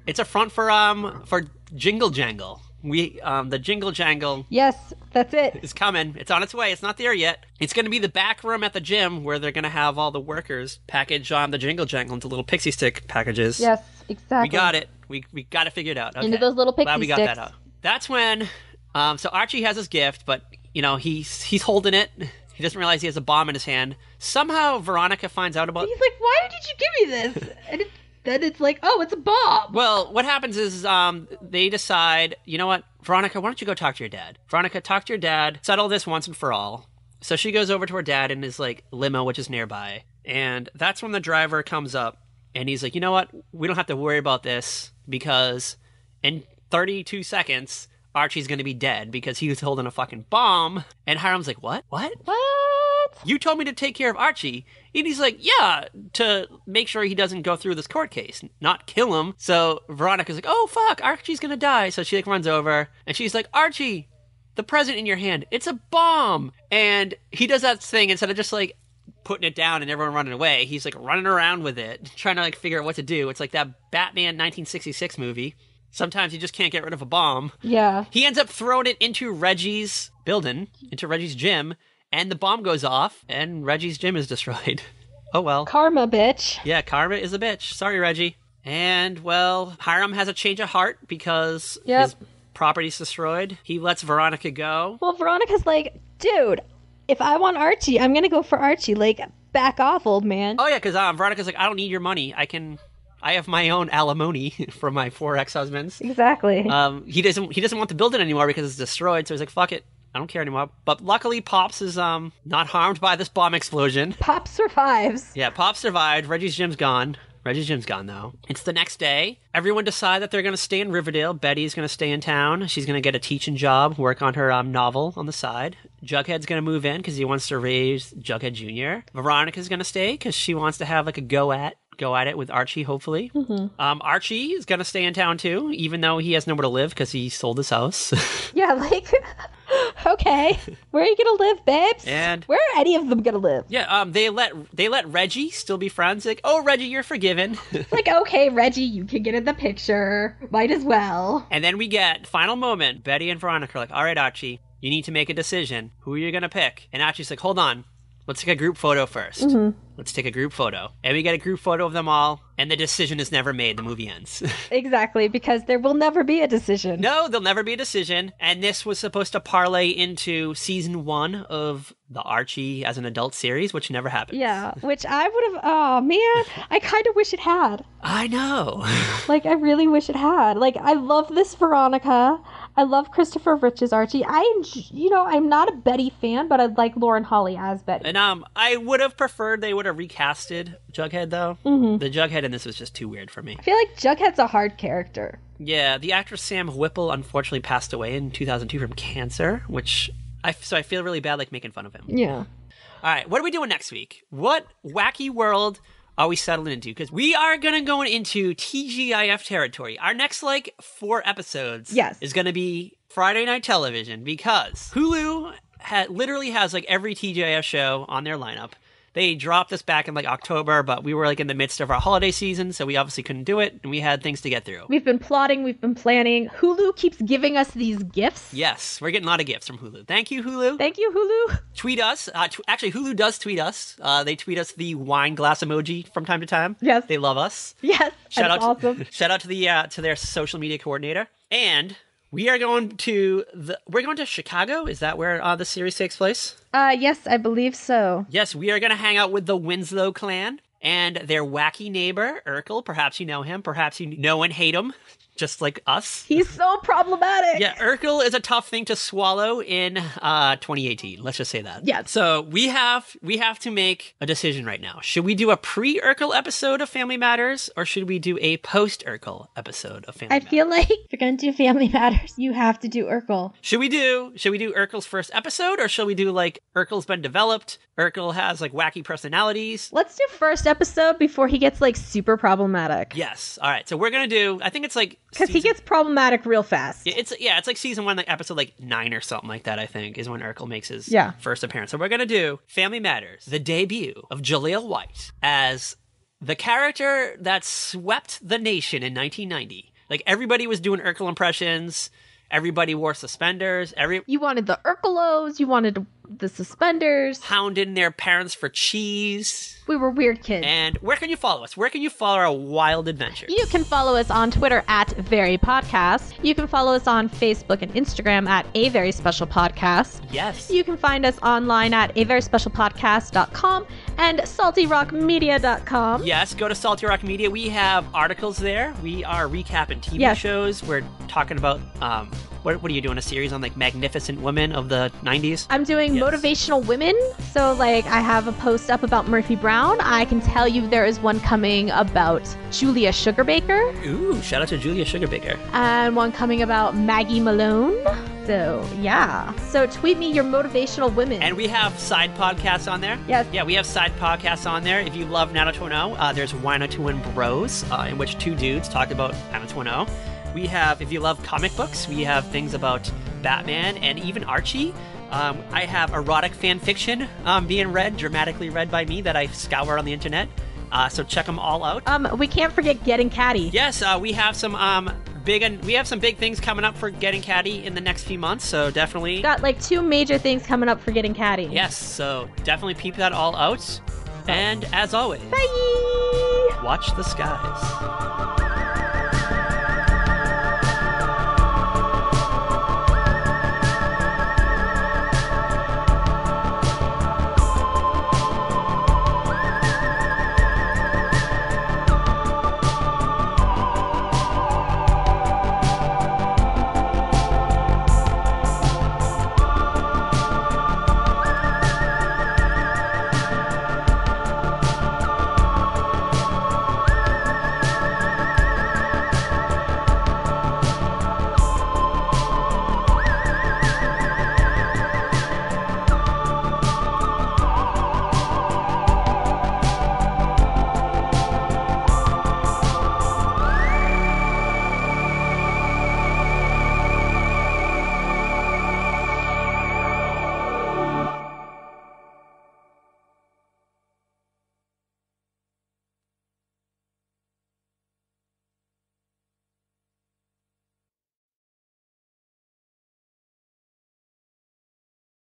It's a front for um for Jingle Jangle. We um the Jingle Jangle Yes, that's it. it. is coming. It's on its way. It's not there yet. It's going to be the back room at the gym where they're going to have all the workers package on the Jingle Jangle into little pixie stick packages. Yes, exactly. We got it. We we got it figured out. Okay. Into those little pixie Glad we got sticks. that out. That's when, um, so Archie has his gift, but you know he's he's holding it. He doesn't realize he has a bomb in his hand. Somehow Veronica finds out about. He's like, why did you give me this? And it, then it's like, oh, it's a bomb. Well, what happens is um, they decide, you know what, Veronica, why don't you go talk to your dad? Veronica, talk to your dad, settle this once and for all. So she goes over to her dad in his like limo, which is nearby, and that's when the driver comes up and he's like, you know what, we don't have to worry about this because in 32 seconds Archie's gonna be dead because he was holding a fucking bomb. And Hiram's like, what? What? What? you told me to take care of Archie. And he's like, yeah, to make sure he doesn't go through this court case, not kill him. So Veronica's like, oh, fuck, Archie's gonna die. So she like runs over and she's like, Archie, the present in your hand, it's a bomb. And he does that thing instead of just like putting it down and everyone running away. He's like running around with it, trying to like figure out what to do. It's like that Batman 1966 movie. Sometimes you just can't get rid of a bomb. Yeah. He ends up throwing it into Reggie's building, into Reggie's gym, and the bomb goes off, and Reggie's gym is destroyed. Oh well. Karma, bitch. Yeah, karma is a bitch. Sorry, Reggie. And well, Hiram has a change of heart because Yep. his property's destroyed. He lets Veronica go. Well, Veronica's like, dude, if I want Archie, I'm gonna go for Archie. Like, back off, old man. Oh yeah, because um, Veronica's like, I don't need your money. I can, I have my own alimony from my four ex-husbands. Exactly. Um, he doesn't he doesn't want to build it anymore because it's destroyed. So he's like, fuck it. I don't care anymore. But luckily, Pops is um not harmed by this bomb explosion. Pop survives. Yeah, Pop survived. Reggie's gym's gone. Reggie's gym's gone though. It's the next day. Everyone decide that they're going to stay in Riverdale. Betty's going to stay in town. She's going to get a teaching job, work on her um, novel on the side. Jughead's going to move in because he wants to raise Jughead Jr. Veronica's going to stay because she wants to have like a go at go at it with Archie. Hopefully, um, Archie is going to stay in town too, even though he has nowhere to live because he sold his house. Yeah, like, okay, where are you gonna live, babes? And- where are any of them gonna live? yeah, um, they let they let Reggie still be friends. Like, oh Reggie, you're forgiven. Like, okay, Reggie, you can get in the picture. Might as well. And then we get final moment. Betty and Veronica are like, "All right, Archie, you need to make a decision. Who are you gonna pick?" And Archie's like, "Hold on, let's take a group photo 1st Let's take a group photo." And we get a group photo of them all. And the decision is never made. The movie ends. Exactly, because there will never be a decision. no, there'll never be a decision. And this was supposed to parlay into season one of the Archie as an adult series, which never happened. Yeah, which I would have. Oh man, I kind of wish it had. I know. Like, I really wish it had. Like, I love this Veronica. I love Christopher Rich's Archie. I, enj- you know, I'm not a Betty fan, but I like Lauren Holly as Betty. and um, I would have preferred they would have recasted Jughead though. Mm-hmm. The Jughead in this was just too weird for me. I feel like Jughead's a hard character. Yeah, the actress Sam Whipple unfortunately passed away in 2002 from cancer, which I so I feel really bad like making fun of him. Yeah. All right, what are we doing next week? What wacky world are we settling into? Because we are gonna go into TGIF territory. Our next like four episodes, Yes. is gonna be Friday Night Television because Hulu ha- literally has like every TGIF show on their lineup. They dropped this back in like October, but we were like in the midst of our holiday season, so we obviously couldn't do it, and we had things to get through. We've been plotting, we've been planning. Hulu keeps giving us these gifts. Yes, we're getting a lot of gifts from Hulu. Thank you, Hulu. Thank you, Hulu. tweet us. Uh, tw- actually, Hulu does tweet us. Uh, they tweet us the wine glass emoji from time to time. Yes. they love us. Yes, Shout that's out, awesome. to, shout out to the uh, to their social media coordinator. And we are going to the we're going to Chicago. Is that where uh, the series takes place? Uh, yes, I believe so. Yes, we are going to hang out with the Winslow clan and their wacky neighbor Urkel. Perhaps you know him. Perhaps you know and hate him. Just like us. He's so problematic. Yeah, Urkel is a tough thing to swallow in uh 2018. Let's just say that. Yeah. So we have we have to make a decision right now. Should we do a pre-Urkel episode of Family Matters or should we do a post-Urkel episode of Family I Matters? feel like if you're gonna do Family Matters, you have to do Urkel. Should we do should we do Urkel's first episode or should we do like Urkel's been developed? Urkel has like wacky personalities. Let's do first episode before he gets like super problematic. Yes. All right. So we're gonna do. I think it's like Because he gets problematic real fast. Yeah, It's yeah, it's like season one, like episode like nine or something like that. I think is when Urkel makes his Yeah. first appearance. So we're gonna do Family Matters, the debut of Jaleel White as the character that swept the nation in 1990. Like everybody was doing Urkel impressions. Everybody wore suspenders. Every You wanted the Urkel-Os, you wanted the suspenders. hounding their parents for cheese. We were weird kids. And where can you follow us? Where can you follow our wild adventures? You can follow us on Twitter at Very Podcast. You can follow us on Facebook and Instagram at A Very Special Podcast. yes. You can find us online at a very special podcast.com and saltyrockmedia.com. Yes, go to Salty Rock Media. We have articles there. We are recapping TV Yes. shows. We're talking about um, what, what are you doing? A series on like magnificent women of the '90s. I'm doing Yes. motivational women. So, like, I have a post up about Murphy Brown. I can tell you there is one coming about Julia Sugarbaker Ooh, shout out to Julia Sugarbaker. and one coming about Maggie Malone. So, yeah. So, tweet me your motivational women. And we have side podcasts on there. Yes. Yeah, we have side podcasts on there. If you love 90210, uh, there's 90210 Bros, uh, in which two dudes talk about 90210. We have, if you love comic books, we have things about Batman and even Archie. Um, I have erotic fan fiction um, being read, dramatically read by me, that I scour on the internet. Uh, so check them all out. um, we can't forget Getting Caddy. Yes, uh, we have some um, big and we have some big things coming up for Getting Caddy in the next few months. So definitely, Got like two major things coming up for Getting Caddy. yes. So definitely peep that all out. And as always, Bye! watch the skies.